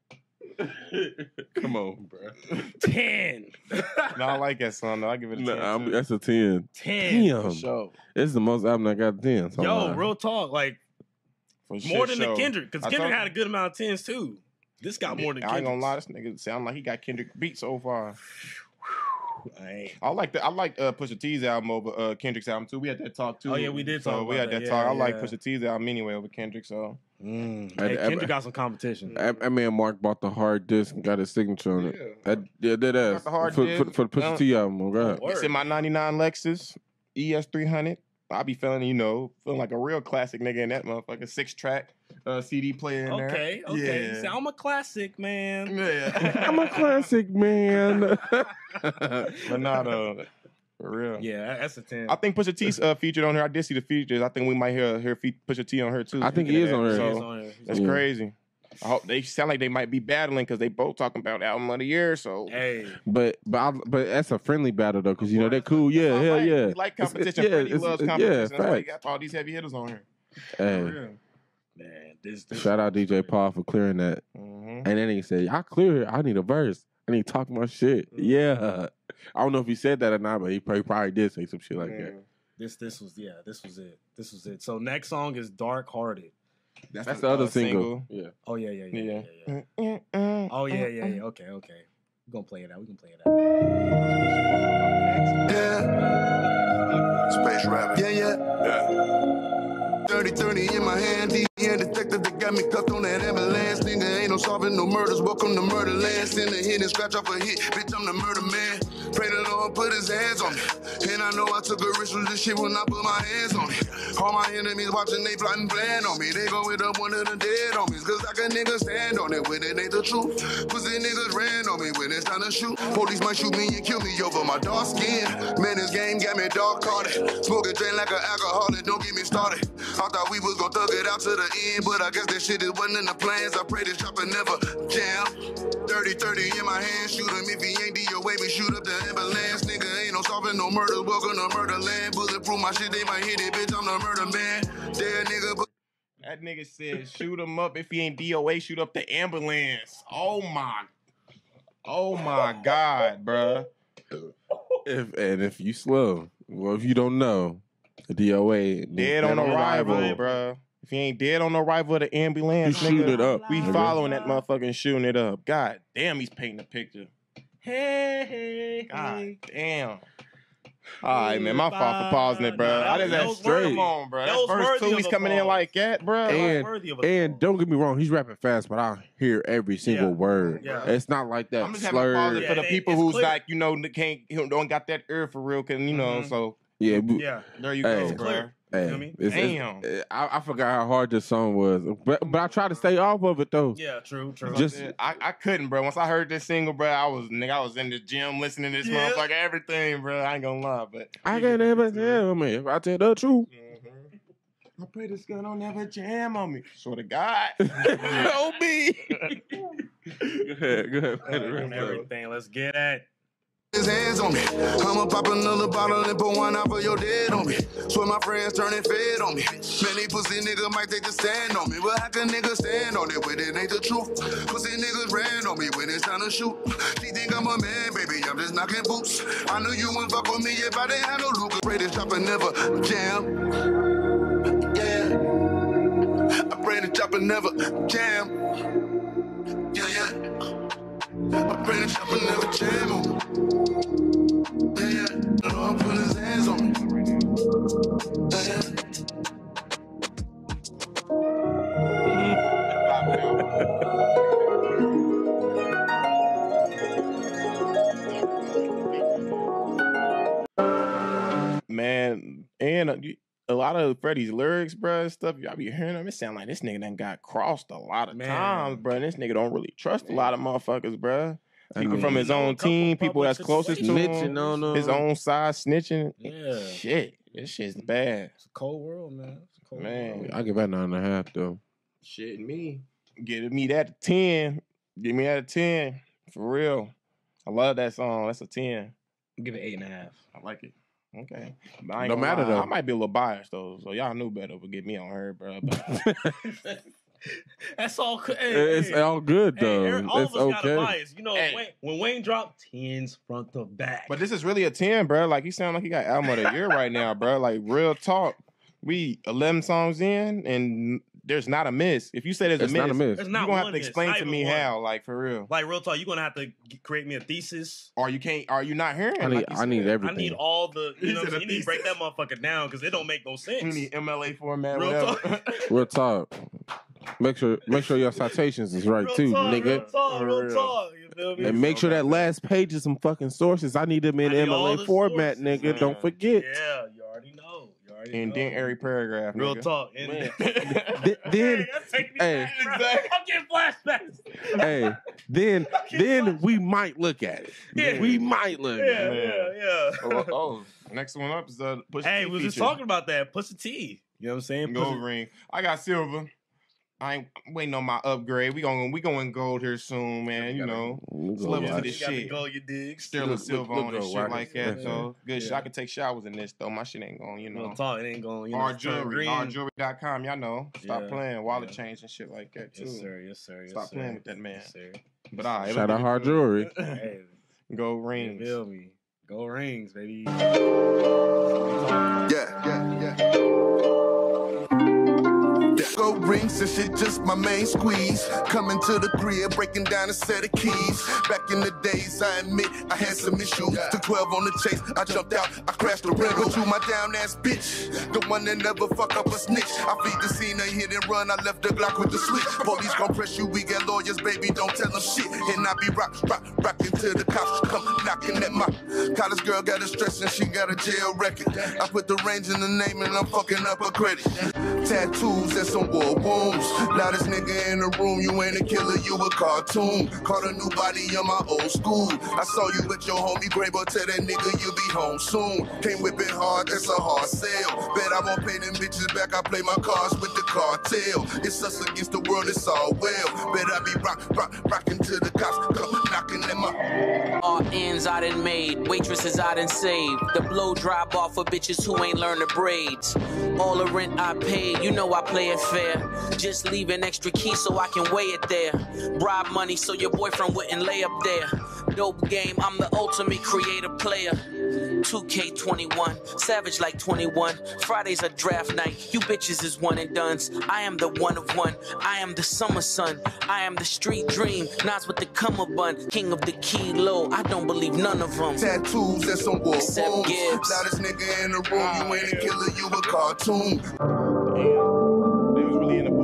Come on, bro. ten. *laughs* no, I like that song though. I give it a 10. I'm, that's a 10. Ten. Damn. For sure. This the most album I got 10. So Yo, real talk, like For more than show. the Kendrick, because I Kendrick told- had a good amount of tens too. This got more than I ain't Kendrick. gonna lie, this nigga sound like he got Kendrick beat so far. Hey. I like the I like uh, Pusha T's album over uh, Kendrick's album too. We had that talk too. Oh, yeah, we did So talk we had that. that talk. Yeah, I like yeah. Pusha T's album anyway over Kendrick. So Mm. Hey, I- Kendrick got some competition. that, that man Mark bought the hard disc and got his signature on it. Yeah. That, yeah, that ass. the hard for, disc. for, for the Pusha Um, T album. Oh, God. It's in my '99 Lexus ES 300. I be feeling, you know, feeling like a real classic nigga in that motherfucker. Six track uh, CD player in there. Okay, okay. Yeah. You say, I'm a classic, man. Yeah. *laughs* I'm a classic man. *laughs* but not uh for real. Yeah, that's a ten. I think Pusha T's uh, featured on her. I did see the features. I think we might hear hear fe- Pusha T on her too. I think he is on that. her. So, He is on there. That's Yeah. crazy. I hope they sound like they might be battling because they both talking about album of the year. So Hey, but but I, but that's a friendly battle though, because you know they're cool. Yeah, That's hell what like. yeah. We like It's- it's- competition. yeah, Freddie it's- loves it's- competition. Yeah, That's why he got all these heavy hitters on here. Hey, For real. Man, this, this shout out DJ Paul for clearing that. Mhm. And then he said, "I clear it. I need a verse. I need to talk my shit." Mm-hmm. Yeah, I don't know if he said that or not, but he probably, probably did say some shit like Yeah. that. this this was yeah, this was it. This was it. So next song is Dark Hearted. That's the other uh, single. Yeah. Oh yeah, yeah, yeah, yeah, Yeah. yeah. yeah. Oh yeah, yeah, yeah. Okay, okay. We're gonna play it out. We can play it out. Space rabbit. Yeah, yeah, yeah. 30 30 in my hand, DN detective that got me cuffed on that ambulance. Nigga ain't no solving no murders. Welcome to Murderland. Send a hit and scratch off a hit. Bitch, I'm the murder man. Pray the Lord put his hands on me. And I know I took a risk with this shit when I put my hands on it. All my enemies watching, they plotting plan on me. They go with up one of the dead homies. Cause like a nigga stand on it when it ain't the truth. Cause Pussy niggas ran on me when it's time to shoot. Police might shoot me and kill me over my dark skin. Man, this game got me dark hearted. Smoking drain like an alcoholic, don't get me started. I thought we was gonna thug it out to the end, but I guess that shit is wasn't in the plans. I pray this chopper never jam. 30 30 in my hand, shoot him if he ain't DOA, me shoot up the ambulance. Nigga ain't no solving no murders, welcome to murder land. Bulletproof my shit, they might hit it, bitch. I'm the murder man. Dead nigga, but That nigga said, shoot him up. If he ain't DOA, shoot up the ambulance. Oh my, oh my God, bruh. If and if you slow, well, if you don't know, DOA Dead on arrival, bruh. If he ain't dead on arrival of the ambulance, You shoot nigga, it up, We nigga. following that motherfucking shooting it up. God damn, he's painting a picture. Hey, hey, God damn. All right, man. My fault for pausing it, bro. I just that had was straight. worthy. Come on, bro. That That's was first worthy two. He's a coming in like that, bro. And, and don't get me wrong, he's rapping fast, but I hear every single Yeah. word. Yeah. It's not like that I'm just having to pause it for the people who's like, you know, that can't, don't got that ear for real, cause you know, mm-hmm. so Yeah, we- yeah, there you Hey, go, bro. Hey, You know what I mean? it's- it's- Damn. uh, I, I forgot how hard this song was, but but I tried to stay off of it though. Yeah, true, true. Just I, I couldn't, bro. Once I heard this single, bro, I was nigga, I was in the gym listening to this Yeah. motherfucker, everything, bro. I ain't gonna lie, but I can't ever tell me if I tell the truth. I pray this girl don't ever jam on me. Swear to God. *laughs* oh me. *laughs* go ahead, go ahead. play the rest And of it. everything. Let's get at. His hands on me. I'ma pop another bottle and put one out for your dead on me. Swear my friends turning fed on me. Many pussy nigga might take the stand on me. But how can niggas stand on it when it ain't the truth? Pussy niggas ran on me when it's time to shoot. She think I'm a man, baby, I'm just knocking boots. I knew you wouldn't fuck with me if I didn't have no. Pray this chopper never jam. Yeah. I pray the chopper never jam. Yeah, yeah. The chopper never jam on me. Yeah, yeah. The Lord put his hands on me. Yeah, yeah. man, and uh, you- a lot of Freddie's lyrics, bro, stuff. Y'all be hearing them. It sound like this nigga done got crossed a lot of Man. times, bro. And this nigga don't really trust a lot of motherfuckers, bro. I People mean, from his own team, people that's closest to him, Snitching on his um, own side snitching. Yeah. Shit, this shit's bad. It's a cold world, man. It's a cold Man, I give that nine and a half though. shit, me. Give me that 10. Give me that a 10. For real. I love that song. That's a 10. Give it eight and a half. I like it. Okay. But I ain't No matter, lie, though. I might be a little biased though. So y'all knew better, but get me on her, bro. But *laughs* *laughs* *laughs* *laughs* That's all. co- Hey, It's hey, all good hey, though. Aaron, all it's of us got a okay. bias. You know, Wayne, when Wayne dropped tens front to back. But this is really a 10, bro. Like, he sound like he got album of the year right now, bro. Like, real talk. We 11 songs in, and there's not a miss. If you say there's It's a miss, not a miss. There's you're going to have to explain not to me one. how, like, for real. Like real talk, you're gonna have to create me a thesis. Or you can't, are you not hearing? I need, like I need everything. I need all the. You know, what said I'm a saying? you need to break that motherfucker down because it don't make no sense. You need MLA format, Real whatever. Real talk. Make sure make sure your citations is right Real too, talk, nigga. Real talk, For real real. talk. You feel me? And make sure that last page is some fucking sources. I need them in need MLA the format, sources, ngetting man. nigga. Don't forget. Yeah, you already know. You already and know. then every paragraph. Real nigga. talk. And *laughs* Th- Hey, then, that's hey, back, bro. I'm getting flashbacks. hey, then, *laughs* then we might look at it. Yeah. We might look Yeah, at it. yeah, yeah. Oh, oh, oh, next one up is the Push Hey, we was just talking about that. Pusha T. You know what I'm saying? Gold Pusha- ring. I got silver. I ain't I'm waiting on my upgrade. We going we going gold here soon, man. You know, We'll it's go levels to this You shit. go, you dig? Still Look- silver look- on look and go, shit watch like that. Yeah. So good shit. I can take showers in this though. My shit ain't going, you Real know. talk. It ain't going. You know, Our turn jewelry, green. ourjewelry.com, y'all know. Stop Yeah, playing wallet yeah. change and shit like that too. Yes, sir. Yes, sir. Yes, Stop sir. playing with that man. Yes, sir. But all right, Shout out hard jewelry. Hey, *laughs* Go you rings. feel me? Go rings, baby. Yeah, yeah, yeah. Yeah, go rings and shit, just my main squeeze. Coming to the crib, breaking down a set of keys. Back in the days, I admit I had some issues. Took 12 on the chase, I jumped out, I crashed the rental. You my down ass bitch, the one that never fuck up a snitch. I feed the scene, a hit and run, I left the Glock with the switch. Police gon' press you, we got lawyers, baby, don't tell them shit. And I be rock, rock, rockin' till the cops come knocking at my college girl got a stress and she got a jail record. I put the range in the name and I'm fucking up her credit. Tattoos and some war wounds. Loudest nigga in the room, you ain't a killer, you a cartoon. Caught a new body in my old school. I saw you with your homie Gray, but tell that nigga you be home soon. Can't it hard, that's a hard sale. Bet I won't pay them bitches back, I play my cards with the cartel. It's us against the world, it's all well. Bet I be rock, rock, rockin' to the cops come. All ends I done made, waitresses I done saved. The blow drop off for bitches who ain't learned the braids. All the rent I paid, you know I play it fair. Just leave an extra key so I can weigh it there. Bribe money so your boyfriend wouldn't lay up there. Dope game, I'm the ultimate creative player. 2K21, savage like 21. Fridays a draft night, you bitches is one and duns. I am the one of one, I am the summer sun. I am the street dream, Nas with the come bun. King of the kilo, I don't believe none of them. Tattoos and some war Except wounds. Gibbs. Loudest nigga in the room, you ain't a killer, you a cartoon.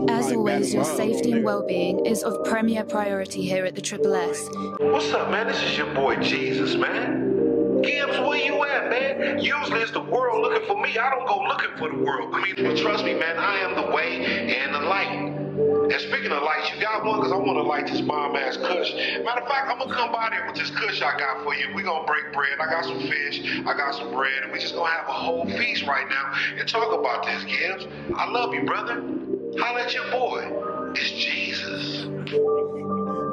As always, your safety and well-being is of premier priority here at the Triple S. What's up, man? This is your boy Jesus, man. Gibbs, where you at, man? Usually it's the world looking for me. I don't go looking for the world. I mean, but trust me, man, I am the way and the light. And speaking of lights, you got one? Because I want to light this bomb ass kush. Matter of fact, I'm going to come by there with this kush I got for you. we going to break bread. I got some fish, I got some bread, and we just going to have a whole feast right now and talk about this, Gibbs. I love you, brother. Holla at your boy. It's Jesus.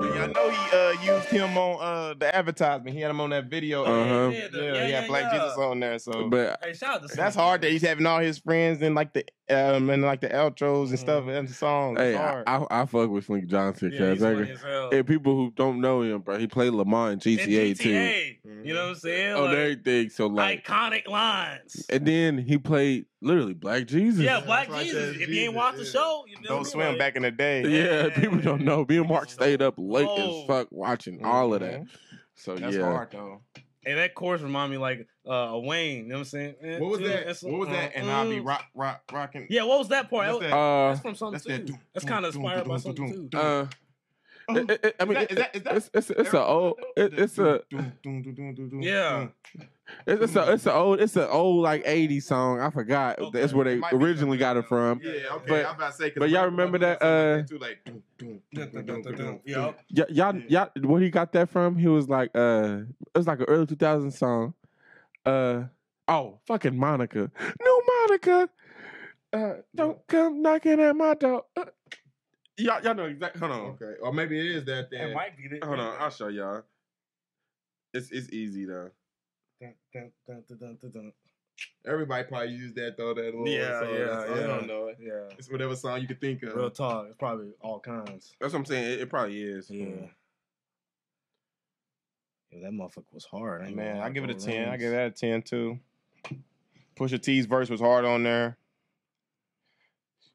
I know he uh, used him on uh, the advertisement. He had him on that video. Uh-huh. Yeah, Yeah, yeah, yeah, he had yeah, Black yeah. Jesus on there. So, But Hey, shout out to that's hard that he's having all his friends in like the um and like the outros and stuff and the songs. Hey, It's I. I, I fuck with Slink Johnson Yeah, because he's funny as people who don't know him, bro, he played Lamar in GTA, And too GTA, You know what I'm saying? on Like, everything. So like, iconic lines. and then he played literally Black Jesus. Yeah, Black Jesus. If you ain't watched the show, you feel Don't me? swim Like, back in the day. Yeah, *laughs* people don't know. Me and Mark stayed up late Oh. as fuck watching all of that. So That's yeah, hard though. Hey, that chorus remind me like uh, a Wayne. You know what I'm saying? Eh, What was yeah, that? What was that? And I'll be mm. rock, rock, rocking. Yeah, what was that part? What's That- that? Uh, that's from something that's too. that doom, that's kind of inspired doom, by doom, something doom, too. Uh, it- it- it- I mean, Is that- is that- is that- it's it's it's an old it, it's a Yeah. It's, it's a it's a old it's an old like '80s song. I forgot. That's where they originally got it from. Yeah, okay. But, I'm about to say, 'cause but y'all remember that? Uh, like too, like, doom, doom, doom, doom, doom, doom, Yeah. y- y'all y'all where he got that from? He was like uh, it was like an early 2000 song. Uh oh, fucking Monica, new Monica. Uh, don't come knocking at my door. Uh, y'all y'all know exactly. Hold on. Okay, or maybe it is that It then. might be. Hold on, I'll show y'all. It's it's easy though. Everybody probably used that though. That little Yeah, song. yeah, That's- I oh, yeah. don't know it. Yeah. It's whatever song you could think of. Real talk. It's probably all kinds. That's what I'm saying. It, it probably is. Yeah. Mm. Yeah, that motherfucker was hard. ain't Man, I give it a those ten. I give that a ten too. Pusha T's verse was hard on there.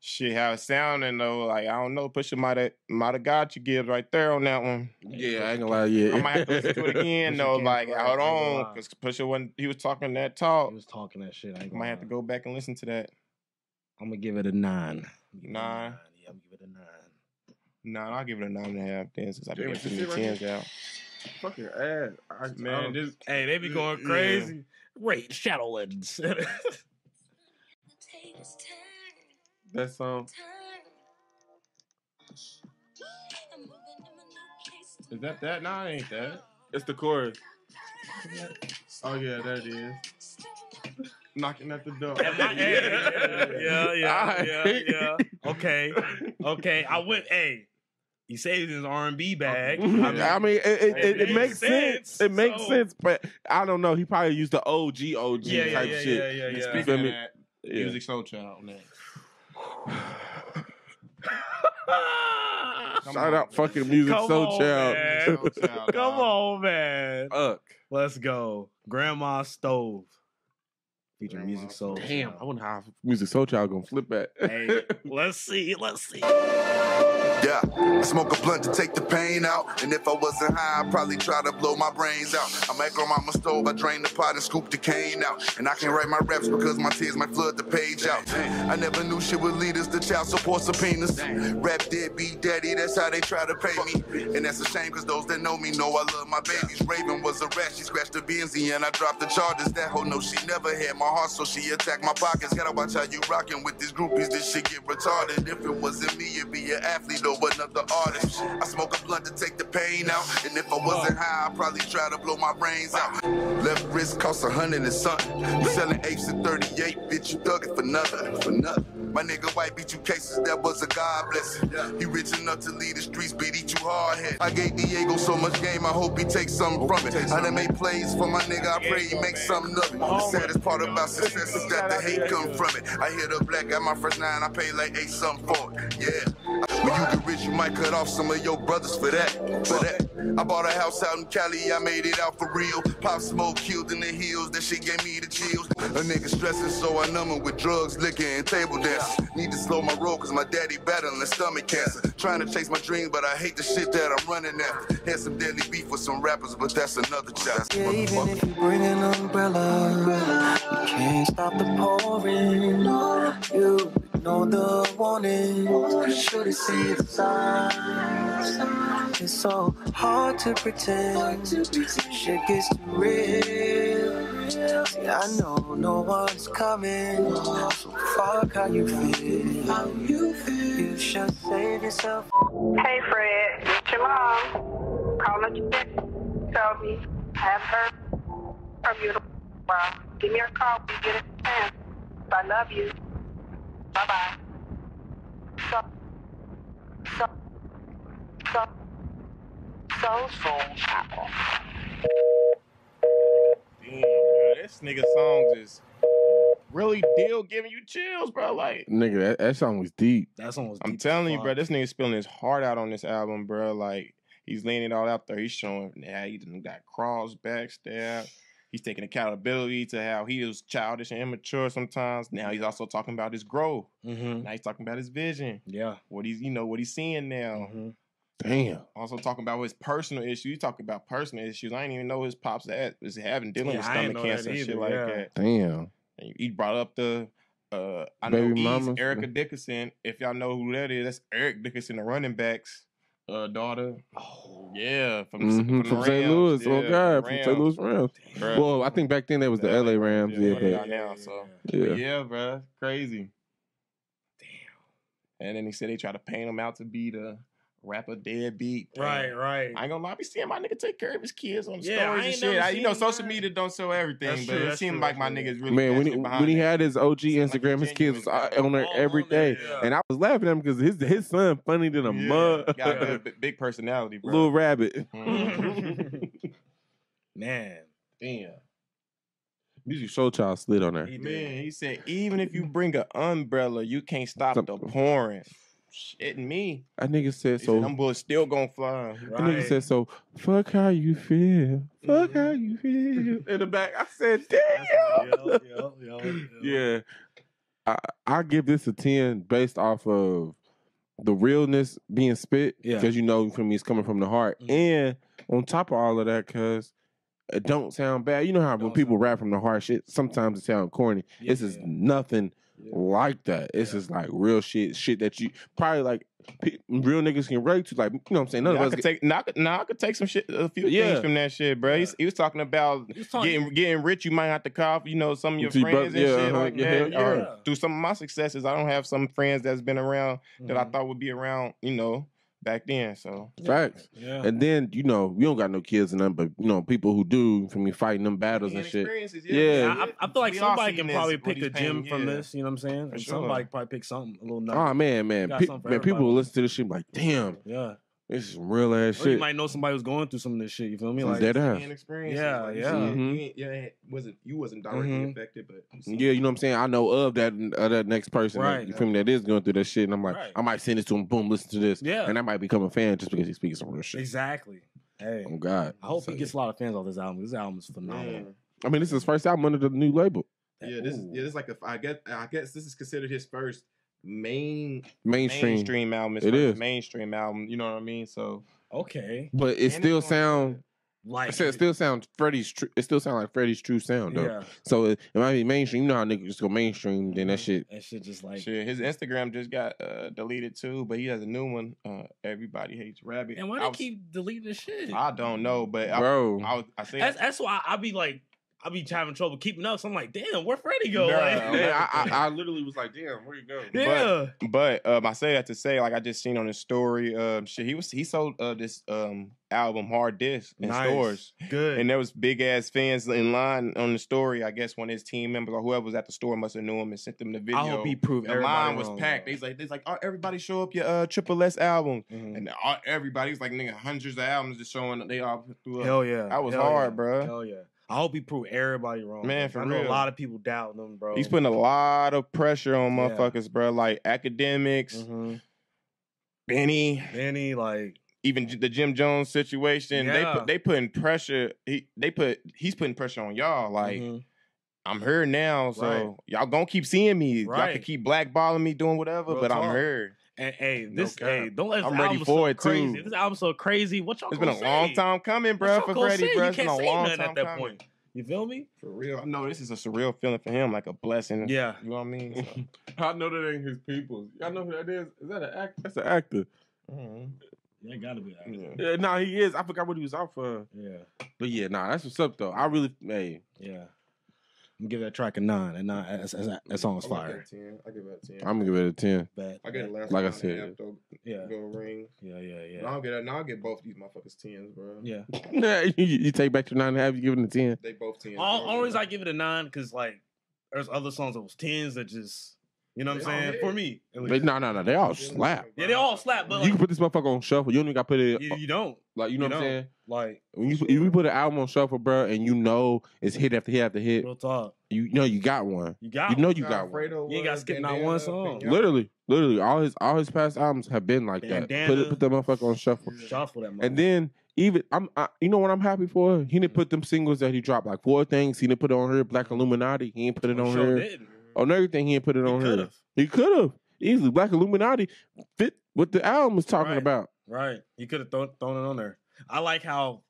Shit, how it sounding though, like I don't know. Pusha might have might have got you Gibbs right there on that one. Yeah, I ain't gonna lie. Yeah, I might have to listen to it *laughs* again Pusha though. Like, rap, hold I ain't gonna on, lie. because Pusha when he was talking that talk, He was talking that shit. I ain't I might have to go back and listen to that. I'm gonna give it a nine. Nine. Yeah, I'm gonna give it a nine. Nine, I'll give it a nine and a half then since I Damn, gave what you too see many right tens out. Fucking ass. I, Man, I, this Hey, they be going Yeah. crazy. Raid Shadowlands. *laughs* that song. Um, is that that? No, it ain't that. It's the chorus. Oh yeah, that is. Knocking at the door. *laughs* yeah, yeah, yeah, Alright. yeah. Okay, okay. I went. Hey, he saved his R and B oh, bag. *laughs* I mean, it, it, it, it makes sense. It makes so- sense, but I don't know. He probably used the OG OG Yeah, yeah, type yeah, shit. yeah, yeah, And yeah. Speaking of me? that, Yeah. Musiq Soulchild on that. Come Shout out fucking music Come soul on, child. man. *laughs* Come on, man. Fuck. Let's go. Grandma stove featuring Musiq Soul. Damn, I wonder how Musiq Soulchild gonna flip that. Hey, *laughs* let's see, let's see. Yeah, I smoke a blunt to take the pain out. And if I wasn't high, I'd probably try to blow my brains out. I make on my stove, I drain the pot and scoop the cane out. And I can't write my raps because my tears might flood the page out. I never knew shit would lead us to child support subpoenas. Rap deadbeat daddy, that's how they try to pay me. And that's a shame because those that know me know I love my babies. Raven was a rat, she scratched the Benzie and I dropped the charges. That hoe know she never had my heart, so she attacked my pockets. Gotta watch how you rockin' with these groupies, this shit get retarded. If it wasn't me, it'd be an athlete another artist. I smoke a blunt to take the pain out. And if I wasn't high, I'd probably try to blow my brains out. Left wrist costs a hundred and something. You selling apes at 38, bitch, you thuggin' for nothing. For nothing. My nigga white beat you cases, that was a God blessing. He rich enough to lead the streets, beat he too hard head. I gave Diego so much game, I hope he takes something from it. I done made plays for my nigga, I pray he makes something of it. The saddest part about success is that the hate come from it. I hit a black, got my first nine, I paid like eight something for it. Yeah. When you rich, you might cut off some of your brothers for that. For that. I bought a house out in Cali, I made it out for real. Pop smoke killed in the hills, that shit gave me the chills. A nigga stressing, so I numb him with drugs, liquor, and table dance. Need to slow my roll, cause my daddy battling stomach cancer. Trying to chase my dream, but I hate the shit that I'm running after. Had some deadly beef with some rappers, but that's another chapter. Yeah, even if you bring an umbrella, you can't stop the pouring. You know the warning. Should have seen the signs. It's so hard to pretend. Shit gets too real. See, I know no one's coming. So fuck how you feel. How you feel. You should save yourself. Hey Fred, it's your mom. You back. Tell me I haven't heard from you in. Give me a call when you get a. I love you. Bye bye. So, so, so, so, soul chapel. Damn, bro, this nigga songs is really deal giving you chills, bro. Like, Nigga, that, that song was deep. That song was I'm telling you, bro, this nigga spilling his heart out on this album, bro. Like, he's laying it all out there. He's showing yeah, he done got cross, backstab. He's taking accountability to how he was childish and immature sometimes. Now he's also talking about his growth. Mm-hmm. Now he's talking about his vision. Yeah. What he's, you know, what he's seeing now. Damn. Also talking about his personal issues. You talking about personal issues. I didn't even know his pops that was having dealing Yeah, with stomach cancer and shit like yeah. that. Damn. And he brought up the uh I know Baby East, mamas. Erica Dickerson. If y'all know who that is, that's Eric Dickerson, the running backs uh daughter. Oh yeah, from, Mhm, from, From, St. Rams. Louis. oh God, the from St. Louis Rams. Bruh. Well, I think back then that was the LA Rams. Yeah, Yeah, they are but now, so Yeah. yeah, yeah, bro, crazy. Damn. And then he said they tried to paint him out to be the rapper deadbeat. Right, Damn. right. I ain't gonna lie, I be seeing my nigga take care of his kids on the Yeah, I stories and shit. I, you know, seen social media don't show everything, That's but true, it that's seemed true, like my true. niggas really Man, when he when he had his OG Instagram, his kids was uh, on there every day, and I was laughing at him because his his son funny than a Yeah, mud. got a *laughs* big, big personality, bro. Little rabbit. *laughs* Man. Damn. Musiq Soulchild slid on there. Man, he said, even if you bring an umbrella, you can't stop the pouring. Shitting me. That nigga said so. them bullets still gonna fly. That nigga said so. Fuck how you feel. Fuck mm-hmm. how you feel. *laughs* In the back, I said, damn. Yeah, I I give this a ten based off of the realness being spit Yeah. because you know from me it's coming from the heart, mm-hmm. and on top of all of that, cause it don't sound bad. You know how when people rap from the heart, shit sometimes it sound corny. this is nothing like that. It's just like real shit, shit that you probably like pe- real niggas can relate to. Like you know what I'm saying? None Yeah, I of us could get- take, now, I could, now I could take some shit, a few Yeah. things from that shit, bro. He's, he was talking about talking- getting getting rich. You might have to call, you know, some of your friends brother- and yeah, shit uh-huh, like that. yeah. Or through some of my successes, I don't have some friends that's been around that Mm-hmm. I thought would be around, you know, back then. So Facts. Yeah. And then, you know, you don't got no kids and nothing, but you know, people who do from me fighting them battles and shit. experiences, Yeah. yeah. I, I feel like We somebody can probably pick a gem paying, from yeah. this. You know what I'm saying? For And sure. somebody probably pick something a little nugget. Oh man, man. Pe- man, people everybody. will listen to this shit like, damn, Yeah. This is some real ass Or you might know somebody who's going through some of this shit. You feel me? Some Like dead ass. And experiences, Yeah, like yeah. said, Mhm. you ain't- yeah, wasn't you wasn't directly Mhm. affected, but you seen Yeah, you know what I'm saying? I know of that uh, that next person Right. that, from that is going through that shit. And I'm like, Right. I might send this to him, boom, listen to this. Yeah. And I might become a fan just because he's speaking some real shit. Exactly. Hey. Oh God. I hope So, he gets a lot of fans off this album. This album is phenomenal. I mean, this is his first album under the new label. Yeah, this is yeah, this is like a I guess I guess this is considered his first main Mainstream. mainstream album. His It mainstream album. You know what I mean? So Okay. But it still sound like I said it still sounds Freddie's. Tr- it still sound like Freddie's true sound though. Yeah. So it, it might be mainstream. You know how niggas just go mainstream, then that shit. That shit just like shit, his Instagram just got uh, deleted too, but he has a new one. Uh, Everybody hates Rabbit. And why I they keep deleting the shit? I don't know, but I, Bro. I, was, I say That's, that's why I be like, I be having trouble keeping up. So I'm like, damn, where Freddie go? Bruh, Like, Yeah, I, I, *laughs* I literally was like, damn, where you go? Yeah. But, but um, I say that to say, like I just seen on his story, um, shit, he was he sold uh, this um album hard disc in Nice. stores, Good. and there was big ass fans in line on the story. I guess one of his team members or whoever was at the store must have knew him and sent them the video. I hope he proved the everybody line was wrong, packed. They like, they like, oh, everybody show up your uh, Triple S album, Mm-hmm. and all, everybody's like, nigga, hundreds of albums just showing. They all threw up. Hell yeah. that was Hell hard, yeah. bro. Hell yeah. I hope he proved everybody wrong. Man, for I know real. a lot of people doubting him, bro. He's putting a lot of pressure on Yeah. motherfuckers, bro. Like academics, Mm-hmm. Benny, Benny, like even the Jim Jones situation. They put they putting pressure. He they put he's putting pressure on y'all. Like Mhm. I'm here now, so Right. y'all gonna keep seeing me. Y'all can keep blackballing me, doing whatever, Real but I'm talk. here. And hey, this cap. hey, don't let this I'm ready album for so it, crazy. too. This album's so crazy. What y'all It's been a gonna long time coming, What bro, y'all for Freddie, bro. It's been a long time at that coming. point. You feel me? For real, I know this is a surreal feeling for him, like a blessing. Yeah. you know what I mean. So, *laughs* I know that ain't his people. Y'all know who that is? Is that an act? That's an actor. Mm-hmm. Yeah, gotta be. That. Yeah, nah, he is. I forgot what he was out for. Yeah. But yeah, nah, that's what's up though. I really, hey, Yeah. I'm gonna give that track a nine. And nine, that, that, that song is I give fire. it a 10. I give it a 10. I'm gonna give it a ten. Bad. I get it last Like I round and a said. though. Yeah. Go ring. Yeah, yeah, yeah. No, I'll get no, I'll get both these motherfuckers tens, bro. Yeah. *laughs* you, you take back to nine and a half. You give it a ten. They both tens. All, bro. only reason I give it a nine because like there's other songs that was tens that just you know what I'm saying for me. at They, least. no, no, no. They all slap. Yeah, they all slap, but you like can put this motherfucker on shuffle. You don't even got to put it. you, you don't like you know you what I'm saying. like When you, if you put an album on shuffle, bro, and you know it's hit after hit after hit, real talk. you know you got one. You got You know one. you got one. Alfredo You ain't got to was, skip not one song. Literally, literally, all his all his past albums have been like that. Put it, put that motherfucker on shuffle. Shuffle that. Motherfucker. And then even I'm, I, you know what I'm happy for? He didn't hmm. put them singles that he dropped like four things. He didn't put it on her. Black Illuminati. He didn't put it on Sure her. didn't. On everything, he didn't put it on her. He could have easily. Black Illuminati fit what the album is talking Right. about. Right. He could have thrown, thrown it on there. I like how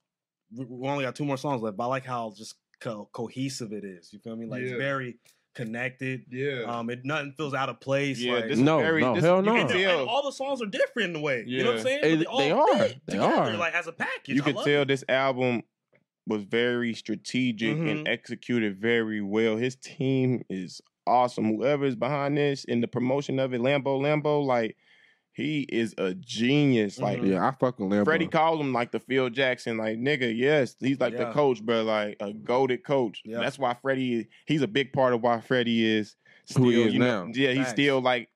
we we only got two more songs left, but I like how just co- cohesive it is. You feel me? Like Yeah. it's very connected. Yeah. Um, it nothing feels out of place. Yeah, like, this No, very, no, this, hell no. can and, the- tell. and all the songs are different in a way. You know what I'm Yeah. saying? They- all they are. They together, are. Like as a package. you I could tell it. this album was very strategic and Mhm. executed very well. His team is awesome. Whoever is behind this in the promotion of it, Lambo Lambo, like he is a genius. Like Mhm. Yeah, I fuck with Lambo. Freddie calls him like the Phil Jackson, like nigga, yes, he's like the coach, but like a goaded coach. Yeah. That's why Freddie, he's a big part of why Freddie is Who he still, is you know, now. yeah, he's Facts. still like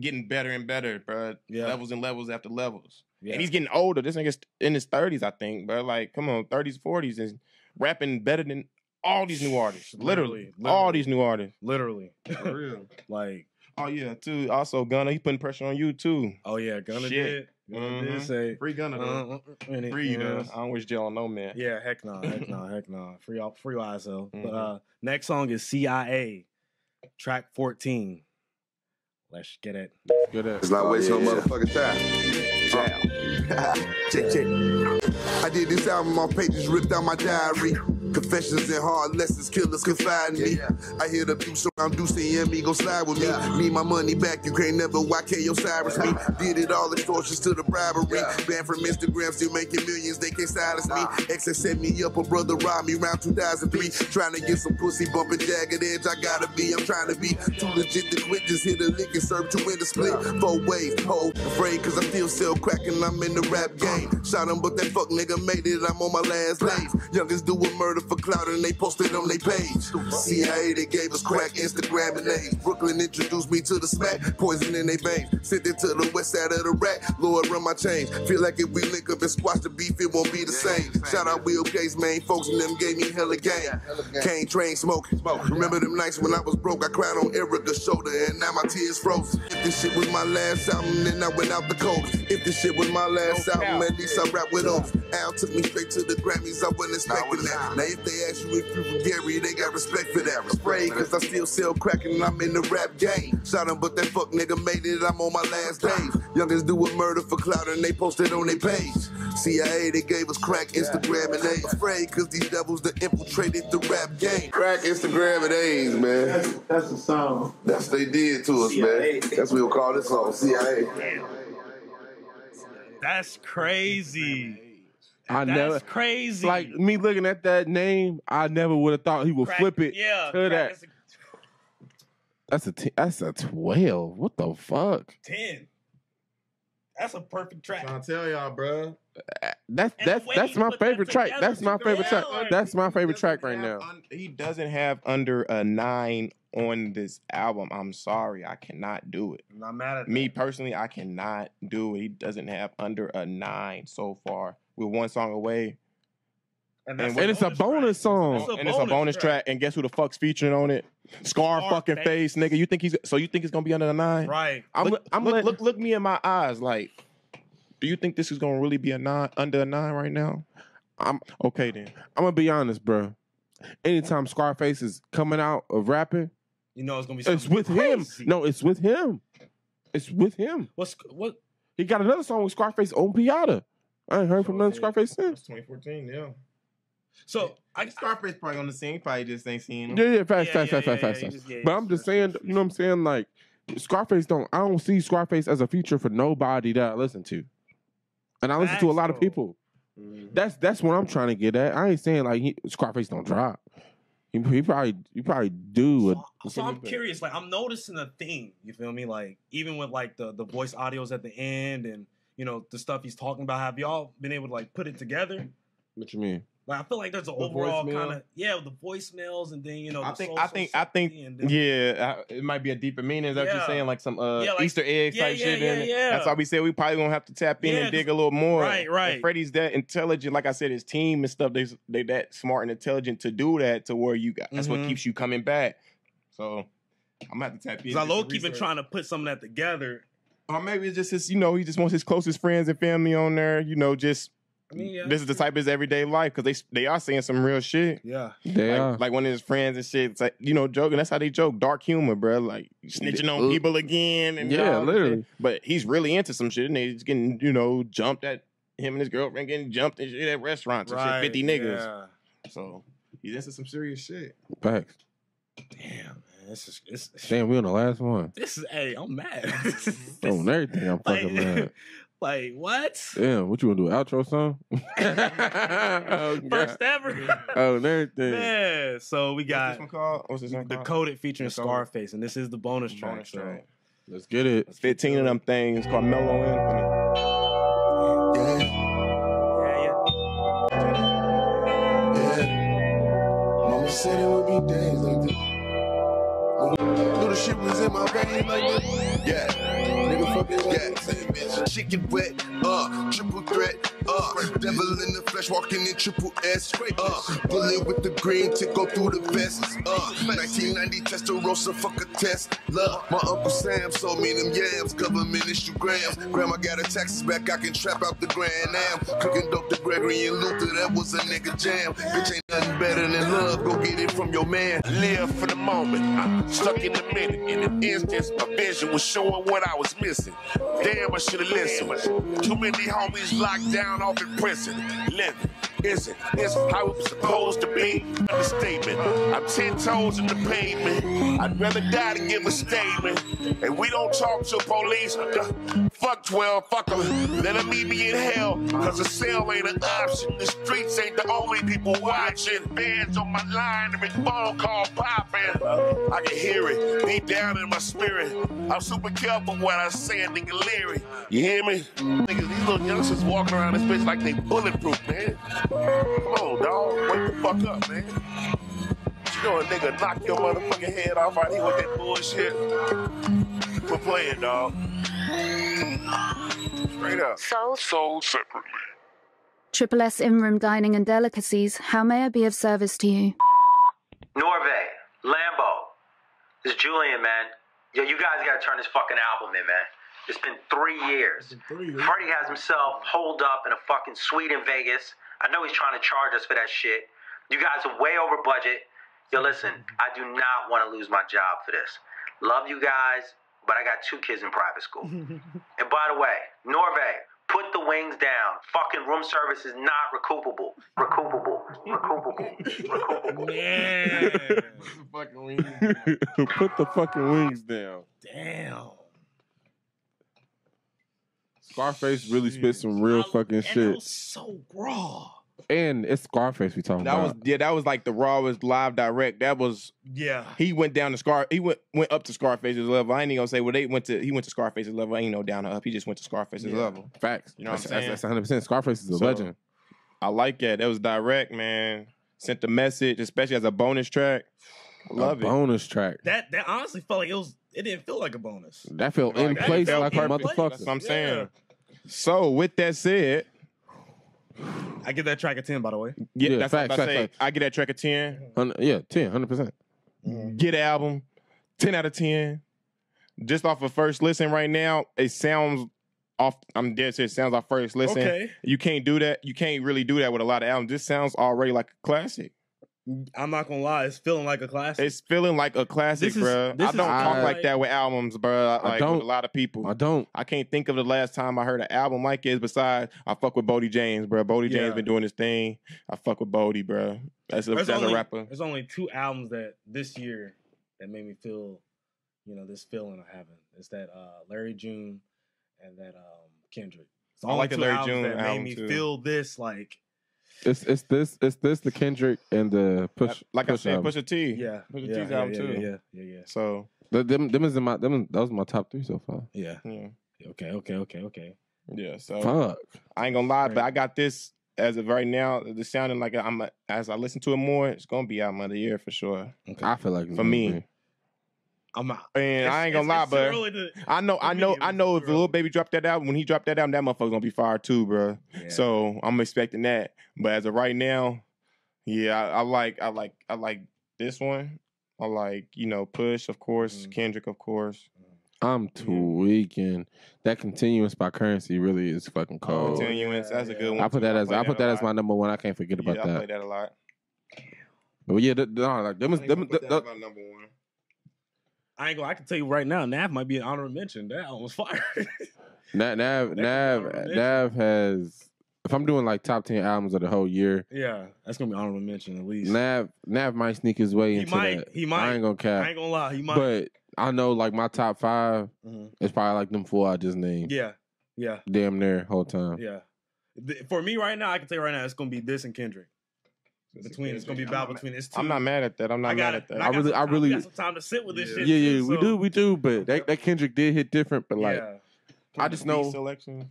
getting better and better, bro. Yeah. Levels and levels after levels. Yeah. And he's getting older. This nigga's in his thirties, I think, bro. Like, come on, thirties, forties, and rapping better than all these new artists. Literally, Literally, all these new artists. literally. For *laughs* real. like, Oh yeah, too. Also, Gunna, he putting pressure on you too. oh yeah, Gunna Shit. did. Gunna did say Free Gunna, though. uh, uh, uh, Free you, know. I don't wish jail on no man. Yeah, heck no, heck *laughs* no, heck no. Free all free YSL. But Mhm. uh next song is CIA, track 14. Let's get it. Good ass. It's not wasting no motherfucking time. check, check. I did this album on pages ripped out my diary. Confessions and hard lessons, killers confide in me. I hear the beat, so I'm Deuce and me, go slide with me. Need my money back, you can't never YK Osiris me. *laughs* Did it all extortions to the bribery. Banned from Instagram, still making millions, they can't silence me. Ex set me up, a brother robbed me around 2003. Trying to get some pussy, bumping jagged edge, I gotta be. I'm trying to be too legit to quit, just hit a lick and serve two in the split. Four ways, hold afraid, cause I still sell crack and I'm in the rap game. Shot him, but that fuck nigga made it, I'm on my last days. Youngest doing murder for clout and they posted on their page. CIA, they gave us crack, Instagram and names. Brooklyn introduced me to the smack, poison in their veins. Sent it to the west side of the rack, Lord run my change. Feel like if we link up and squash the beef, it won't be the same. Shout out Will Gates, main folks, and them gave me hella game. Cane train smoking. Remember them nights when I was broke, I cried on Erica's shoulder, and now my tears froze. If this shit was my last album, then I went out the cold. If this shit was my last album, at least I rap with Oaks. Al took me straight to the Grammys, I wasn't expecting that. Now if they ask you if you from Gary, they got respect for that. Spray, cause I still sell crackin' and I'm in the rap game. Shot him, but that fuck nigga made it, I'm on my last days. Youngins do a murder for clout and they post it on their page. CIA, they gave us crack, Instagram, and they afraid cause these devils that infiltrated the rap game. Crack, Instagram, and AIDS, man. That's, that's the song. That's what they did to us, man. That's what we'll call this song, CIA. That's crazy. I That's never crazy. Like me looking at that name, I never would have thought he would Crack- flip it yeah, to crack that. is a That's a t- that's a twelve. What the fuck? ten. That's a perfect track. Trying to tell y'all, bro. That's And that's that's my favorite track. That's my favorite track. That's my favorite track right now. He doesn't have under a nine on this album. I'm sorry, I cannot do it. I'm not mad at Me personally, I cannot do it. He doesn't have under a nine so far. We're one song away. And, And it's a bonus song. and it's a bonus track. And guess who the fuck's featuring on it? Scar fucking face, nigga. You think he's so? You think it's gonna be under the nine? Right. I'm- look, I'm look, let- look, look me in my eyes. Like, do you think this is gonna really be a nine under a nine right now? I'm okay then. I'm gonna be honest, bro. Anytime Scarface is coming out of rapping, You know it's gonna be. it's something with him. No, it's with him. It's with him. What's what? He got another song with Scarface on Piñata. I ain't heard from none Scarface since. 2014, yeah. So I Scarface probably on the scene. Probably just ain't seen him. Yeah, yeah, fast, Yeah, fast, yeah, fast, yeah, fast, yeah, fast, he fast. just- yeah, But I'm just saying, you know what I'm saying? Like Scarface don't. I don't see Scarface as a feature for nobody that I listen to, and I listen to a lot of people. Mm-hmm. That's that's what I'm trying to get at. I ain't saying like he, Scarface don't drop. He, he probably he probably do. a- So I'm curious. Like I'm noticing a theme. You feel me? Like even with like the the voice audios at the end and you know the stuff he's talking about. Have y'all been able to like put it together? What you mean? Like I feel like there's an The overall kind of yeah, with the voicemails and then you know. I think. I think. I think. then- Yeah, I- it might be a deeper meaning. Is that what you're saying? Like some uh, Yeah, like- Easter egg yeah, type yeah, shit yeah, in it. yeah. That's why we said we probably gonna have to tap in Yeah, and dig a little more. Right, right. And Freddie's that intelligent. Like I said, his team and stuff. They they that smart and intelligent to do that to where you got. That's what Mhm. keeps you coming back. So I'm gonna have to tap in. Because I low key been trying to put some of that together. Or maybe it's just his, you know, he just wants his closest friends and family on there. You know, just I mean, yeah, this is the type of his everyday life because they they are saying some real shit. Yeah, They like, are. like one of his friends and shit. It's like you know, joking. That's how they joke. Dark humor, bro. Like snitching on people again. And yeah, all literally. But he's really into some shit, and he's getting you know jumped at him and his girlfriend getting jumped and shit at restaurants and shit. Fifty niggas. yeah. So he's into some serious shit. Facts. Damn, man, this is it's, Damn, we on the last one. this is hey, I'm mad. On everything, I'm fucking mad. like what? Damn, what you want to do? Outro song? oh, First ever. Oh, and everything. Yeah, so we got this one called? What's this one the called? coded featuring The Scarface, and this is the bonus track. Bonus so- track. Let's get it. Fifteen of them things called Melo Anthony. Mama said it would be days like this. Knew the shit was in my veins like this. Yeah. Nigga fuck it yeah. Chicken wet. Uh. Triple threat. Uh. Devil in the flesh walking in triple S. Uh. Bullet with the green to go through the vest. Uh. 1990 Testarossa. Fuck a test. Love. My Uncle Sam sold me them yams. Government issue grams. Grandma got her taxes back. I can trap out the Grand Am. Cooking dope to Gregory and Luther. That was a nigga jam. Bitch ain't nothing better than love. Go get it from your man. Live for the moment. I'm stuck in the minute. In an instance, my vision was showing what I was missing. Damn, I should have listened. Too many homies locked down off in prison. Living isn't this how it's supposed to be? Understatement. I'm ten toes in the pavement. I'd rather die than give a statement. And we don't talk to police. Fuck 12, fuck them. Let them meet me in hell. Cause a cell ain't an option. The streets ain't the only people watching. Bands on my line, every phone call popping. I can hear it deep down in my spirit. I'm super careful what I say, nigga leery. You hear me? Niggas, these little youngsters walking around this bitch like they bulletproof, man. Come on, dog. Wake the fuck up, man. You know a nigga knock your motherfucking head off out here with that bullshit? Quit playing, dog. Straight up. Sold? Sold separately. Triple S in room dining and delicacies. How may I be of service to you? Norvay, Lambo. This is Julian, man. Yo, you guys gotta turn this fucking album in, man. It's been three years. Freddie has himself holed up in a fucking suite in Vegas. I know he's trying to charge us for that shit. You guys are way over budget. Yo, listen, I do not want to lose my job for this. Love you guys, but I got two kids in private school. *laughs* and by the way, Norvay, put the wings down. Fucking room service is not recoupable. Recoupable. Recoupable. Recoupable. *laughs* fucking wings. Put the fucking wings down. Damn. Scarface really spit some real fucking shit. So raw. And it's Scarface we talking That was about. yeah, that was like the rawest live direct. That was Yeah. he went down to Scar. He went went up to Scarface's level. I ain't even gonna say well they went to he went to Scarface's level. I Ain't no down or up. He just went to Scarface's Yeah. level. Facts. You know what I'm That's- saying? that's- that's 100%. Scarface is a So, legend. I like that. That was direct, man. Sent the message, especially as a bonus track. I love a it. bonus track. That that honestly felt like it was. It didn't feel like a bonus. That felt in That place felt like a motherfucker. That's what I'm saying. So with that said, I give that track a ten. By the way. yeah, Yeah, that's facts, what I facts, say. facts. I get that track a ten. Hun- yeah, 10, 100%. Mm-hmm. Get album, ten out of ten. Just off of first listen right now, it sounds off. I'm dead serious. It sounds off first listen. Okay. You can't do that. You can't really do that with a lot of albums. This sounds already like a classic. I'm not gonna lie. It's feeling like a classic. It's feeling like a classic, This is- bro. I don't talk I- like that with albums, bro. Like don't. with a lot of people. I don't. I can't think of the last time I heard an album like this. Besides, I fuck with Boldy James, bro. Boldy Yeah. James been doing his thing. I fuck with Boldy, bro. That's a, There's that's only, a rapper. There's only two albums that this year that made me feel, you know, this feeling of having. It's that uh, Larry June and that um, Kendrick. It's I only like the two Larry albums June that made me too. feel this like It's it's this it's this the Kendrick and the push Like push I said, album. Pusha T. yeah, Pusha yeah, T's yeah, album yeah, too. Yeah, yeah, yeah, So The- them them is in my them those are my top three so far. yeah. yeah, yeah. Okay, okay, okay, okay. yeah. So Fuck. I ain't gonna lie, but I got this as of right now. It's sounding like I'm a, as I listen to it more, it's gonna be album of the year for sure. I feel like For me. be. I'm out. And I ain't gonna It's- lie, it's but early to- I know, I know, I know. If the little baby dropped that album, when he dropped that album, that motherfucker's gonna be fire too, bro. Yeah. So I'm expecting that. But as of right now, yeah, I, I like, I like, I like this one. I like, you know, Push, of course, Mm. Kendrick, of course. I'm tweaking. That continuance by Curren$y really is fucking cold. Continuance, that's a good one. I put that as play I put a that as my number one. I can't forget about that. I play that. that a lot. But yeah, th- no, like them, is- I ain't gonna them, put th- that th- as my number one. I ain't gonna. I can tell you right now, Nav might be an honorable mention. That was fire. *laughs* Nav Nav Nav, Nav has. If I'm doing like top ten albums of the whole year, yeah, that's gonna be honorable mention at least. Nav Nav might sneak his way He into might, that. he might. I ain't gonna cap. I ain't gonna lie. He might. But I know like my top 5 Mhm. is probably like them four I just named. yeah, yeah, Damn near whole time. yeah. For me right now, I can tell you right now, it's gonna be this and Kendrick. Between it's gonna be battle between this two. I'm not mad at that. I'm not got mad at that. I really- I really- we got some time to sit with this shit. Yeah, too, yeah, we do, we do, but that, that Kendrick did hit different. But like, yeah. I just know, selection.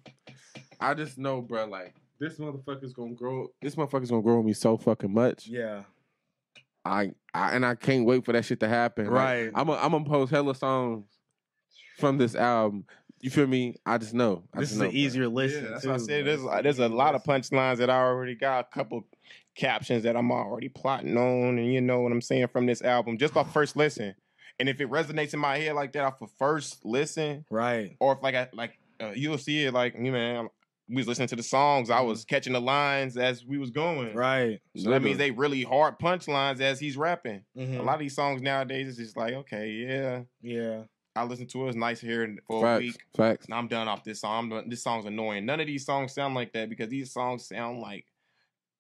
I just know, bro. Like, this motherfucker's gonna grow. This motherfucker's gonna grow on me so fucking much. Yeah. I, I and I can't wait for that shit to happen. Like, Right. I'm gonna I'm gonna post hella songs from this album. You feel me? I just know. I This just is know, an bro. easier listen. Yeah, that's too, what I said. bro. There's there's a lot of punchlines that I already got. A couple captions that I'm already plotting on, and you know what I'm saying from this album just off first listen. And if it resonates in my head like that off of first listen, right? Or if like I like uh, you'll see it like you man, we was listening to the songs. I was catching the lines as we was going. Mm-hmm. Right. So that means they really hard punchlines as he's rapping. Mhm. A lot of these songs nowadays is just like okay, yeah, Yeah. I listen to it. It's nice hearing for a Facts, week. facts. Now I'm done off this song. Done, this song's annoying. None of these songs sound like that because these songs sound like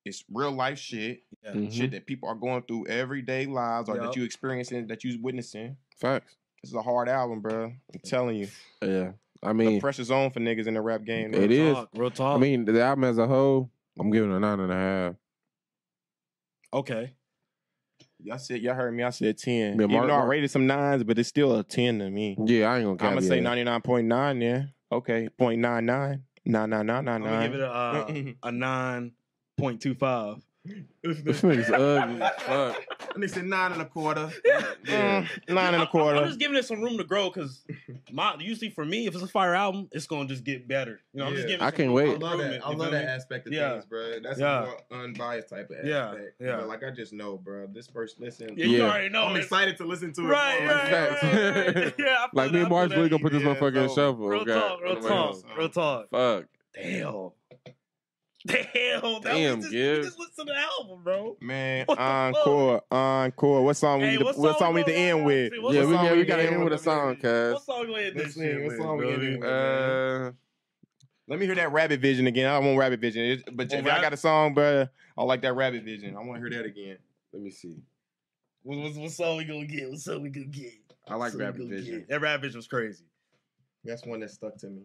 it's real life shit, Yeah. Mhm. shit that people are going through everyday lives or Yup. that you experiencing, that you witnessing. Facts. This is a hard album, bro. I'm telling you. Yeah. I The mean, pressure zone for niggas in the rap game. it is. talk, real talk. I mean, the album as a whole, I'm giving it a nine and a half. Okay. Y'all said y'all heard me. I said ten. Yeah, Even Mark- though I rated some nines, but it's still a ten to me. Yeah, I ain't gonna. I'm gonna say ninety nine point nine. Yeah. Okay. Point nine nine. Nine nine nine nine I'm gonna give it a uh, *laughs* a nine point two five. This nigga's ugly. as *laughs* Fuck. And they said nine and a quarter. Yeah. Mm, nine and a quarter. I'm just giving it some room to grow because my usually for me, if it's a fire album, it's gonna just get better. You know, I'm just Yeah. giving. I some can't room wait. for I love that. improvement, I you love feel that me? aspect of Yeah. things, bro. That's Yeah. a more unbiased type of Yeah, aspect. yeah. But like I just know, bro. This first listen. Yeah, you Yeah. already know. I'm man. excited to listen to it. Right, more. right, Facts. right, *laughs* right. Yeah, I feel Like me that, and I Marge feel really gonna put this Yeah, motherfucker in it's shuffle. Real okay? talk, real On the way talk, real talk. Fuck. Damn. *laughs* Damn, that Damn, was just, Gibbs. just listen to the album, bro. Man, What encore, encore. What song we Hey, need to, what what song song we we need to end with? See, what Yeah, we, song yeah, we need gotta to end with a song, cuz. What song we gonna end this shit what with, song we bro? gonna end with. Uh, Let me hear that Rabbit Vision again. I want Rabbit Vision. It- but Want if I Rab- got a song, bro, I like that Rabbit Vision. I want to hear that again. let me see. What, what, what song we gonna get? What song we gonna get? I like What Rabbit Vision. get? That Rabbit Vision was crazy. That's one that stuck to me.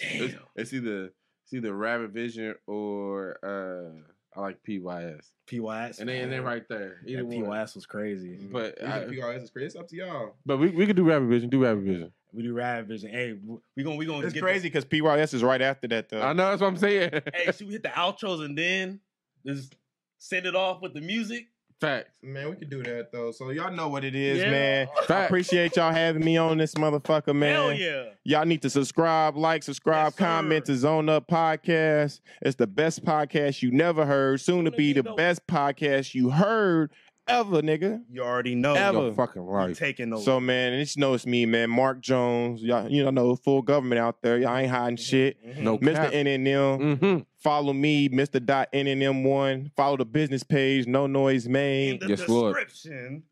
It's, it's either it's either Rabbit Vision or uh I like PYS. PYS. And then and then right there. Yeah, Either one. PYS was crazy. But I, Either is crazy. It's up to y'all. but we, we could do Rabbit Vision. Do Rabbit Vision. We do Rabbit Vision. Hey, we gonna we gonna It's get crazy because PYS is right after that, though. I know that's what I'm saying. Hey, should we hit the outros and then just send it off with the music? Facts. Man, we could do that though. So y'all know what it is, Yeah. man. I appreciate y'all having me on this motherfucker, man. Hell yeah. Y'all need to subscribe, like, subscribe, Yes, comment to Zone Up Podcast. It's the best podcast you never heard. Soon to be the best podcast you heard ever, nigga. You already know. Ever. Your fucking You life. taking over. So man, and just know it's me, man. Mark Jones. Y'all, you know, full government out there. Y'all ain't hiding shit. No Mr. cap. NNM. Mm-hmm. Follow me, Mr. Dot NNM1. Follow the business page, No Noise in Made. the Yes, Lord. description.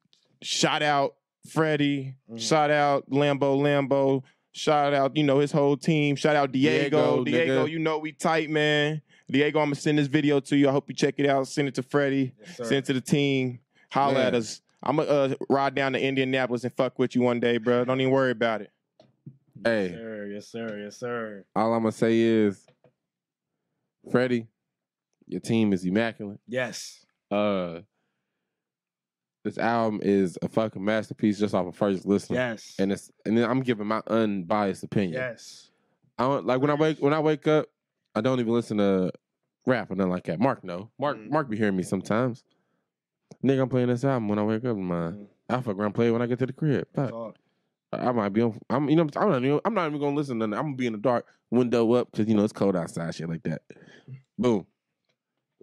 Shout out Freddie. Mhm. Shout out Lambo Lambo. Shout out, you know, his whole team. Shout out Diego. Diego, Diego, you know we tight, man. Diego, I'm gonna send this video to you. I hope you check it out. Send it to Freddie. Yes. Send it to the team. Holla at us. I'm gonna uh, ride down to Indianapolis and fuck with you one day, bro. Don't even worry about it. Yes, Hey, sir. Yes, sir. Yes, sir. all I'm gonna say is, Freddie, your team is immaculate. Yes. Uh, this album is a fucking masterpiece just off of first listen. Yes. And it's and then I'm giving my unbiased opinion. yes. I don't like when I wake when I wake up, I don't even listen to rap or nothing like that. Mark no. Mark Mm. Mark be hearing me sometimes. Nigga, I'm playing this album when I wake up. My Mm. I fuck around play when I get to the crib. Fuck. Talk. I I might be on. I'm you know I'm not even, I'm not even gonna listen to nothing. I'm gonna be in the dark, window up because you know it's cold outside, shit like that. Boom.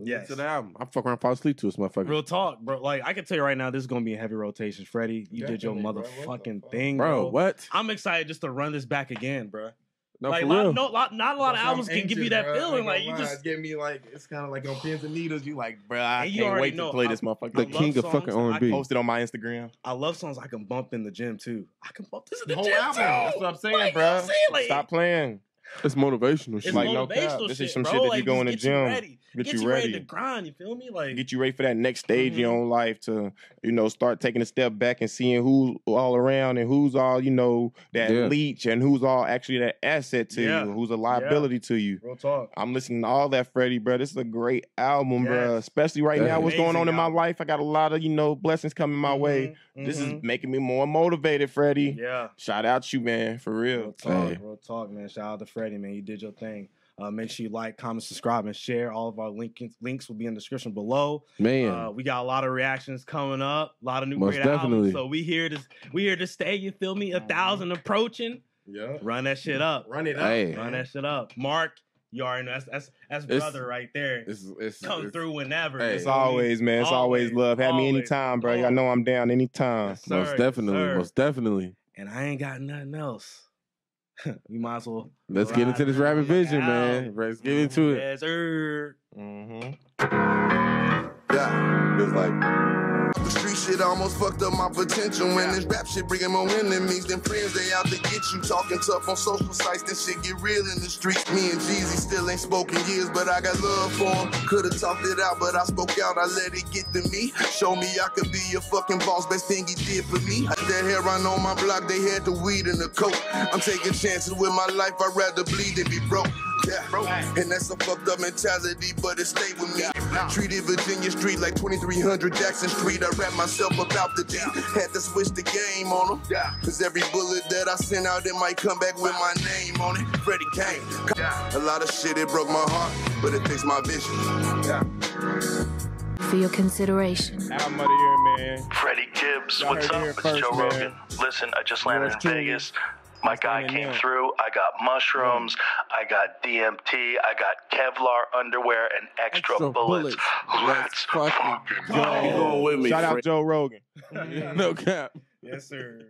Yes. To the album. I'm fuck around, fall asleep to this motherfucker. Real talk, bro. Like I can tell you right now, this is gonna be a heavy rotation. Freddie, you did your Definitely, bro. Motherfucking thing, bro, bro. what? I'm excited just to run this back again, bro. No, like, for lot, real. no, lot, not a lot of albums can give you that feeling. Like you just, it's getting me like it's kind of like on pins and needles. You like, bro, I And can't already wait know, to play I- this motherfucker. the king of songs fucking I R&B. Post it on my Instagram. I love songs I can bump in the gym too. I can bump this in the, The whole gym album. too. That's what I'm saying, Like, you know bro. I'm saying? Like, Stop playing. It's motivational It's shit. Like, no motivational cap. shit, This is some bro. shit that you go in the get you gym. ready. Get Get, you you ready. ready. to grind. You feel me? Like Get you ready for that next stage in your own life to, you know, start taking a step back and seeing who's all around and who's all, you know, that Yeah. leech and who's all actually that asset to Yeah. you, who's a liability to you. real talk. I'm listening to all that, Freddie, bro. This is a great album, bro. Especially right now, what's going on Amazing in my life. I got a lot of, you know, blessings coming my way. Mhm, This is mhm. making me more motivated, Freddie. yeah. Shout out to you, man, for Real real. talk, Hey. real talk, man. Shout out to Freddie, man. You did your thing. Uh, make sure you like, comment, subscribe, and share. All of our link- links will be in the description below. Man. Uh, we got a lot of reactions coming up, a lot of new Most great definitely. albums. So we here to we here to stay. You feel me? A thousand approaching. Yeah. Run that shit up. Run it up. Hey. Run that shit up. Mark, you already know that's that's that's It's- brother right there. it's, it's, Come it's- through whenever. Hey. It's you feel me? always, man. It's always, love. Have me anytime, bro. dog. Y'all know I'm down anytime. Yes, sir, Most definitely. sir. Most definitely. And I ain't got nothing else. *laughs* we might as well. Let's get into this ride rabbit vision, out. man. Let's get into it. Yes, sir. Mm-hmm. Yeah, it's like the street shit almost fucked up my potential. When this rap shit bringing more enemies than friends, they out to get you. Talking tough on social sites, this shit get real in the streets. Me and Jeezy still ain't spoken years, but I got love for him. Could've talked it out, but I spoke out, I let it get to me. Show me I could be your fucking boss, best thing he did for me. That hair on on my block, they had the weed in the coat. I'm taking chances with my life, I'd rather bleed than be broke. Yeah, and that's a fucked up mentality, but it stayed with me. Treated Virginia Street like 2300 Jackson Street. I rap myself about the G. Had to switch the game on them. Cause every bullet that I send out, it might come back with my name on it. Freddie Kane. A lot of shit, it broke my heart, but it fixed my vision. Yeah. For your consideration. Album of the year, man. Freddie Gibbs, Y'all what's up? it here It's first, Joe man. Rogan. Listen, I just landed Yours in truly. Vegas. My guy came in. through. I got mushrooms. Mm. I got DMT. I got Kevlar underwear and extra, Extra bullets. bullets. Let's fucking fucking go. go. with me, Shout out Fred. Joe Rogan. *laughs* no cap. Yes, sir.